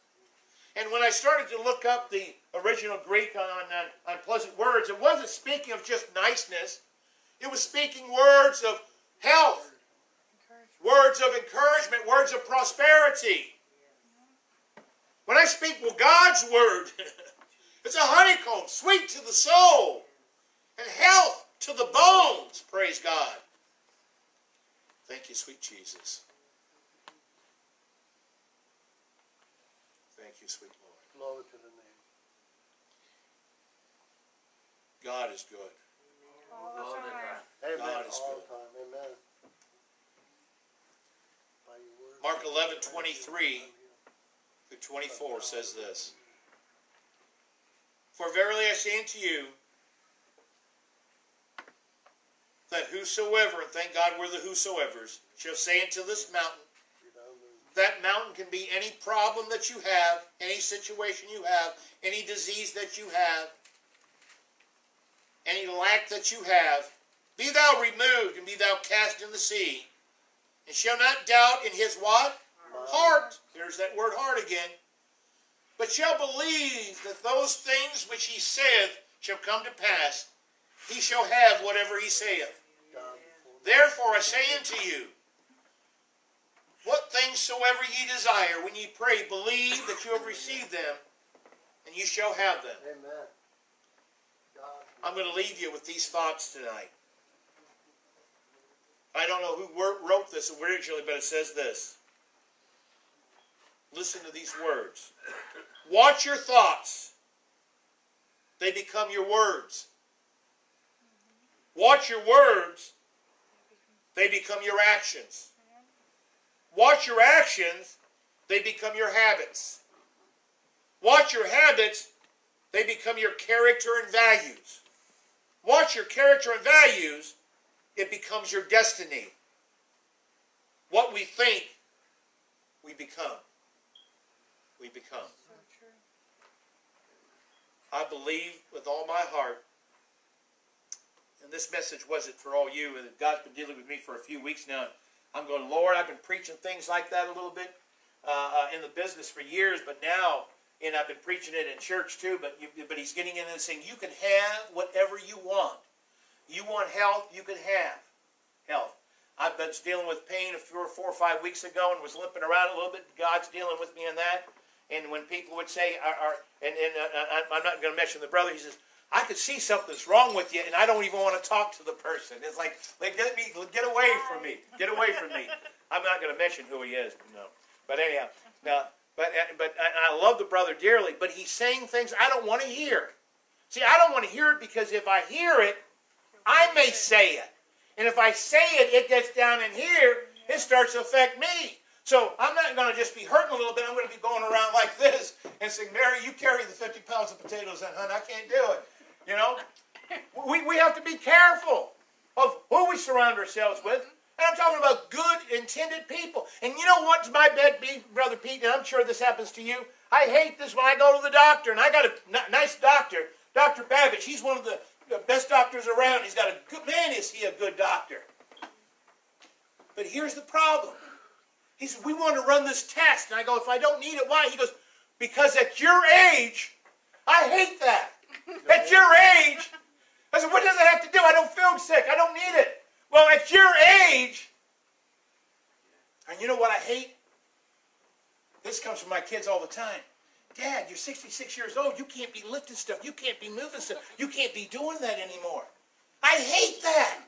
And when I started to look up the original Greek on, on, on pleasant words, it wasn't speaking of just niceness, it was speaking words of health, words of encouragement, words of prosperity. When I speak, well, God's word, [laughs] it's a honeycomb, sweet to the soul, and health to the bones. Praise God. Thank you, sweet Jesus. Thank you, sweet Lord. Glory to the name. God is good. All the time. time. Amen. God is good. Amen. By your word. Mark 11 23 through 24 says this For verily I say unto you, that whosoever, and thank God we're the whosoevers, shall say unto this mountain, that mountain can be any problem that you have, any situation you have, any disease that you have, any lack that you have. Be thou removed and be thou cast in the sea, and shall not doubt in his what? Heart. There's that word heart again. But shall believe that those things which he saith shall come to pass. He shall have whatever he saith. Therefore I say unto you, what things soever ye desire, when ye pray, believe that you have received them, and you shall have them. Amen. I'm going to leave you with these thoughts tonight. I don't know who wrote this originally, but it says this. Listen to these words. Watch your thoughts. They become your words. Watch your words. They become your actions. Watch your actions. They become your habits. Watch your habits. They become your character and values. Watch your character and values. It becomes your destiny. What we think, we become. We become. I believe with all my heart, and this message wasn't for all you, and God's been dealing with me for a few weeks now. I'm going, Lord, I've been preaching things like that a little bit uh, uh, in the business for years, but now and I've been preaching it in church too. But you, but he's getting into this saying you can have whatever you want. You want health, you can have health. I've been dealing with pain a few, four or five weeks ago and was limping around a little bit. God's dealing with me in that. And when people would say, are, are, and, and uh, I- I'm not going to mention the brother, he says, I could see something's wrong with you, and I don't even want to talk to the person. It's like, like get me, get away from me, get away from me. I'm not going to mention who he is, no. But anyhow, now, but uh, but I love the brother dearly, but he's saying things I don't want to hear. See, I don't want to hear it because if I hear it, I may say it, and if I say it, it gets down in here. It starts to affect me. So I'm not going to just be hurting a little bit. I'm going to be going around like this and saying, Mary, you carry the 50 pounds of potatoes, and honey, I can't do it. You know, we, we have to be careful of who we surround ourselves with. And I'm talking about good, intended people. And you know what's my beef, Brother Pete? And I'm sure this happens to you. I hate this when I go to the doctor, and I got a nice doctor, Dr. Babbage. He's one of the best doctors around. He's got a good, man, is he a good doctor. But here's the problem. He said, We want to run this test. And I go, If I don't need it, why? He goes, Because at your age, I hate that. [laughs] At your age, I said, What does it have to do? I don't feel sick. I don't need it. Well, at your age, and you know what I hate? This comes from my kids all the time. Dad, you're 66 years old. You can't be lifting stuff. You can't be moving stuff. You can't be doing that anymore. I hate that. [laughs]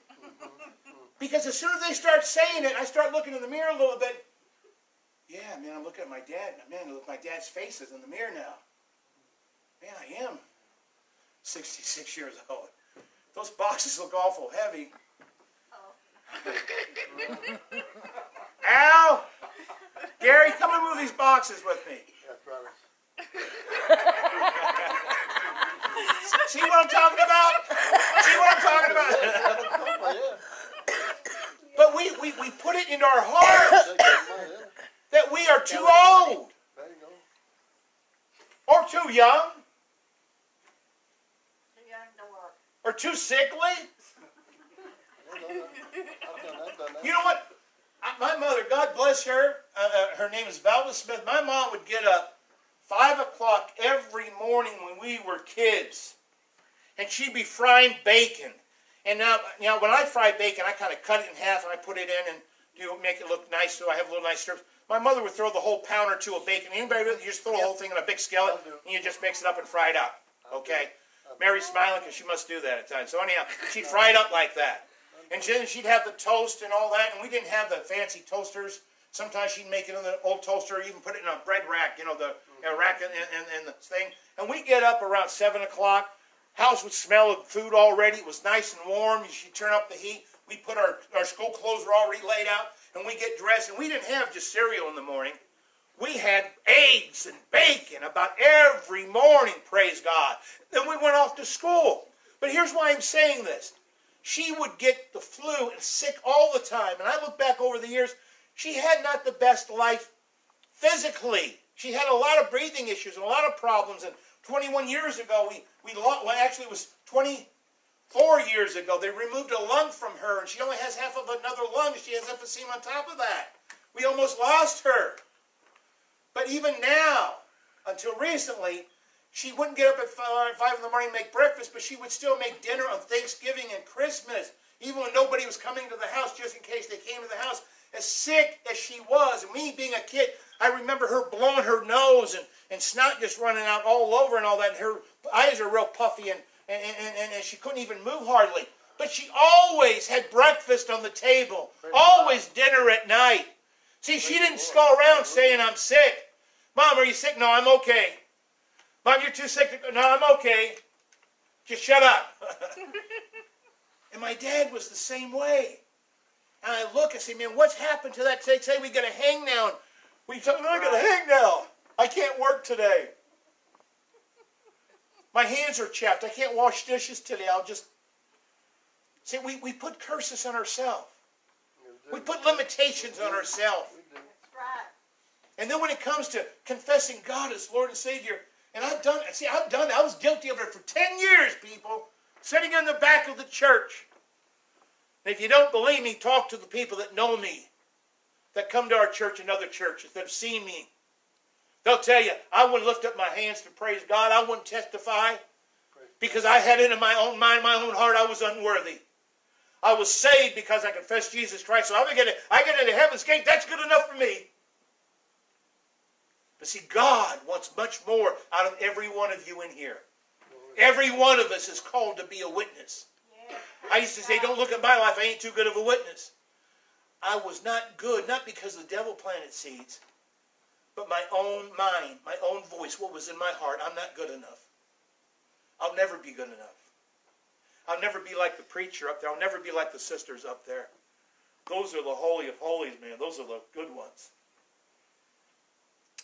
Because as soon as they start saying it, I start looking in the mirror a little bit. Yeah, man, I'm looking at my dad. Man, look, my dad's face is in the mirror now. Man, I am 66 years old. Those boxes look awful heavy. Oh. Al, Gary, come and move these boxes with me. Yes, brother. See what I'm talking about? See what I'm talking about? Oh. [laughs] But we, we, we put it into our hearts we are too old or too young or too sickly. You know what? My mother, God bless her, uh, uh, her name is Velma Smith. My mom would get up five o'clock every morning when we were kids, and she'd be frying bacon. And now, you know, when I fry bacon, I kind of cut it in half and I put it in and know, make it look nice so I have a little nice strips. My mother would throw the whole pound or two of bacon. Anybody, you just throw the whole thing in a big skillet and you just mix it up and fry it up. Okay? Mary's smiling because she must do that at times. So anyhow, [laughs] she'd fry it up like that. And then she'd have the toast and all that, and we didn't have the fancy toasters. Sometimes she'd make it in the old toaster, or even put it in a bread rack, you know, the uh, rack and, and, and the thing. And we get up around seven o'clock. House would smell of food already. It was nice and warm. She'd turn up the heat. We put our, our school clothes were already laid out, and we get dressed. And we didn't have just cereal in the morning. We had eggs and bacon about every morning, praise God. Then we went off to school. But here's why I'm saying this. She would get the flu and sick all the time. And I look back over the years, she had not the best life physically. She had a lot of breathing issues and a lot of problems. And 21 years ago, we, we lost, well, actually, it was 24 years ago, they removed a lung from her, and she only has half of another lung. She has emphysema on top of that. We almost lost her. But even now, until recently, she wouldn't get up at five, uh, five in the morning and make breakfast, but she would still make dinner on Thanksgiving and Christmas, even when nobody was coming to the house, just in case they came to the house. As sick as she was, me being a kid, I remember her blowing her nose and, and snot just running out all over and all that. And her eyes are real puffy, and, and, and, and, she couldn't even move hardly. But she always had breakfast on the table, always dinner at night. See, she didn't go around saying, I'm sick. Mom, are you sick? No, I'm okay. Mom, you're too sick to go. No, I'm okay. Just shut up. [laughs] and my dad was the same way. And I look and say, man, what's happened to that? Say, say we got a hangnail. And we tell me, I got a hangnail. I can't work today. My hands are chapped. I can't wash dishes today. I'll just. See, we, we put curses on ourselves. We put limitations on ourselves. And then when it comes to confessing God as Lord and Savior, and I've done, see, I've done, I was guilty of it for 10 years, people, sitting in the back of the church. And if you don't believe me, talk to the people that know me, that come to our church and other churches, that have seen me. They'll tell you, I wouldn't lift up my hands to praise God. I wouldn't testify because I had it in my own mind, my own heart, I was unworthy. I was saved because I confessed Jesus Christ. So I get, I get into heaven's gate. That's good enough for me. But see, God wants much more out of every one of you in here. Every one of us is called to be a witness. I used to say, don't look at my life. I ain't too good of a witness. I was not good, not because the devil planted seeds, but my own mind, my own voice, what was in my heart. I'm not good enough. I'll never be good enough. I'll never be like the preacher up there. I'll never be like the sisters up there. Those are the holy of holies, man. Those are the good ones.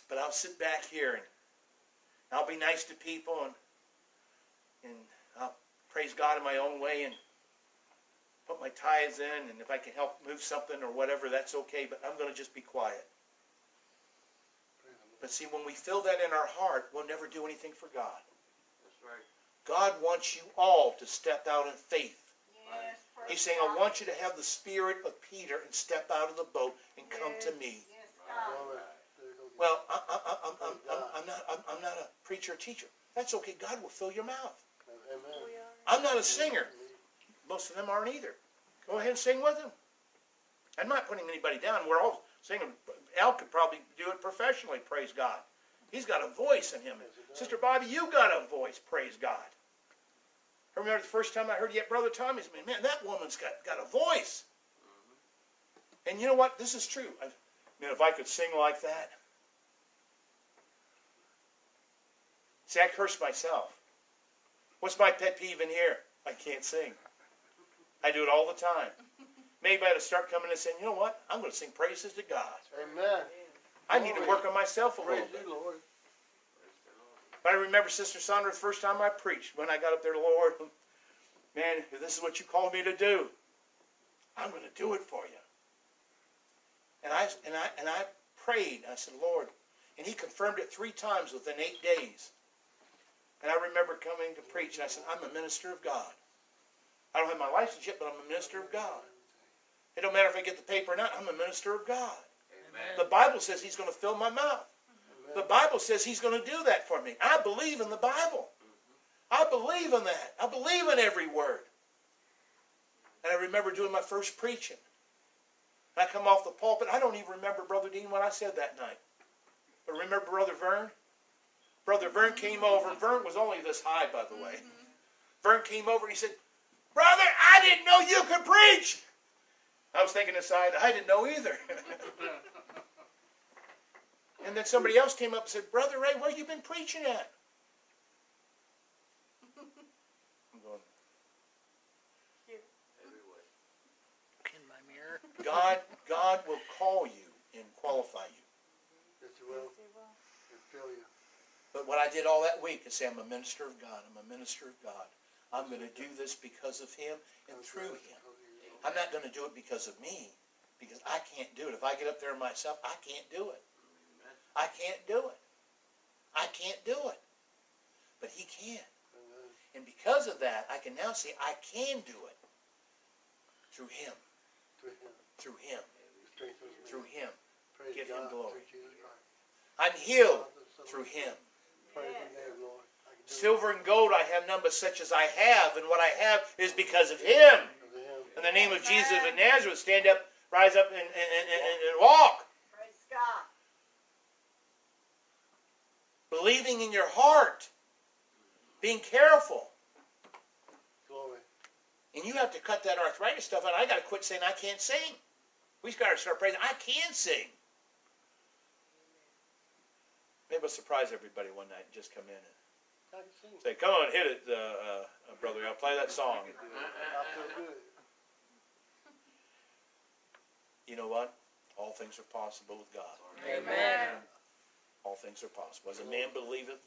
But I'll sit back here and I'll be nice to people and and I'll praise God in my own way and put my tithes in and if I can help move something or whatever, that's okay. But I'm going to just be quiet. But see, when we feel that in our heart, we'll never do anything for God. That's right. God wants you all to step out in faith. Yes, He's saying, I want you to have the spirit of Peter and step out of the boat and come to me. Yes, God. Glory. There you go. Well, I, I, I, I'm, I'm, I'm, I'm not, I'm, I'm not a preacher or teacher. That's okay. God will fill your mouth. Amen. I'm not a singer. Most of them aren't either. Go ahead and sing with them. I'm not putting anybody down. We're all singing. Al could probably do it professionally, praise God. He's got a voice in him. Sister Bobby, you got a voice, praise God. I remember the first time I heard yet Brother Tommy's man, man, that woman's got, got a voice. Mm-hmm. And you know what? This is true. I mean, if I could sing like that. See, I curse myself. What's my pet peeve in here? I can't sing. I do it all the time. Maybe I ought to start coming and saying, you know what? I'm going to sing praises to God. Amen. I need to work on myself a little bit. Lord. But I remember Sister Sandra the first time I preached when I got up there, Lord, man, if this is what you called me to do, I'm going to do it for you. And I and I and I prayed. I said, Lord, and He confirmed it three times within eight days. And I remember coming to preach, and I said, I'm a minister of God. I don't have my license yet, but I'm a minister of God. It don't matter if I get the paper or not. I'm a minister of God. Amen. The Bible says He's going to fill my mouth. The Bible says He's going to do that for me. I believe in the Bible. Mm-hmm. I believe in that. I believe in every word. And I remember doing my first preaching. I come off the pulpit. I don't even remember, Brother Dean, what I said that night. But remember Brother Vern? Brother Vern came over. Vern was only this high, by the way. Mm-hmm. Vern came over and he said, Brother, I didn't know you could preach. I was thinking aside, I didn't know either. [laughs] and then somebody else came up and said, Brother Ray, where you been preaching at? I'm going, Everywhere. In my mirror. God, God will call you and qualify you. Yes, you will. And fill you. But what I did all that week is say, I'm a minister of God. I'm a minister of God. I'm going to do this because of Him and through Him. I'm not going to do it because of me, because I can't do it. If I get up there myself, I can't do it. I can't do it. I can't do it. But He can. And because of that, I can now say I can do it through Him, Through him. through Him, through Him. Praise give him glory. Through Jesus Christ. I'm healed through Him. Praise your name, Lord. I can do it Silver and gold I have none but such as I have, and what I have is because of Him. Because of him. In the name of Jesus of Nazareth, stand up, rise up, and, and, and, and, and walk. Praise God. Believing in your heart. Being careful. Glory. And you have to cut that arthritis stuff out. I got to quit saying I can't sing. We've got to start praising. I can sing. Maybe we'll surprise everybody one night and just come in and I can sing. say, "Come on, hit it, uh, uh, brother. I'll play that song." I feel good. You know what? All things are possible with God. Amen. All things are possible. As a man believeth,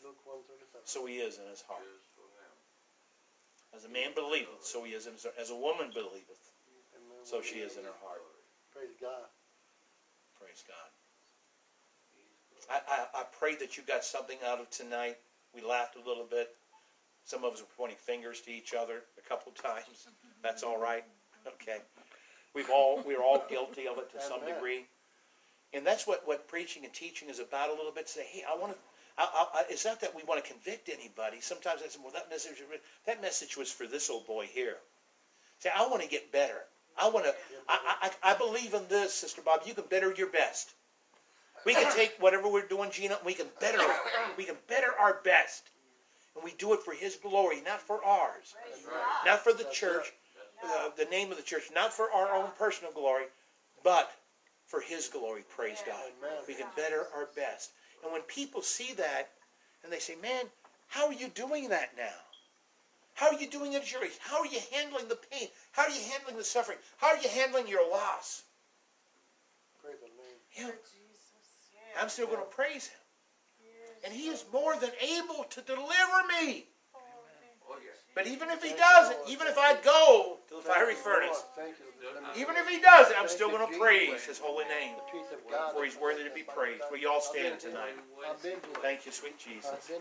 so he is in his heart. Yes, for him. As a man believeth, so he is in his heart. As a woman believeth, so she is in her heart. Praise God. Praise God. I, I, I pray that you got something out of tonight. We laughed a little bit. Some of us were pointing fingers to each other a couple [laughs] times. That's all right. Okay. We've all we're all [laughs] guilty of it to some Amen. degree. And that's what, what preaching and teaching is about a little bit. Say, hey, I want to. I, I, I, it's not that we want to convict anybody. Sometimes I say, well, that message, that message was for this old boy here. Say, I want to get better. I want to. I, I, I believe in this, Sister Bob. You can better your best. We can [coughs] take whatever we're doing, Gina. We can better. We can better our best, and we do it for His glory, not for ours, Praise not for the church, uh, the name of the church, not for our own personal glory, but for His glory. Praise God. Amen. We can better our best. And when people see that, and they say, "Man, how are you doing that now? How are you doing it at your age? How are you handling the pain? How are you handling the suffering? How are you handling your loss?" Praise the name. Yeah, Jesus. I'm still going to praise Him, and He is more than able to deliver me. But even if He doesn't, even if I go to the fiery furnace. Even if He doesn't, I'm still going to praise His holy name, for He's worthy to be praised. Will you all stand tonight? Thank you, sweet Jesus.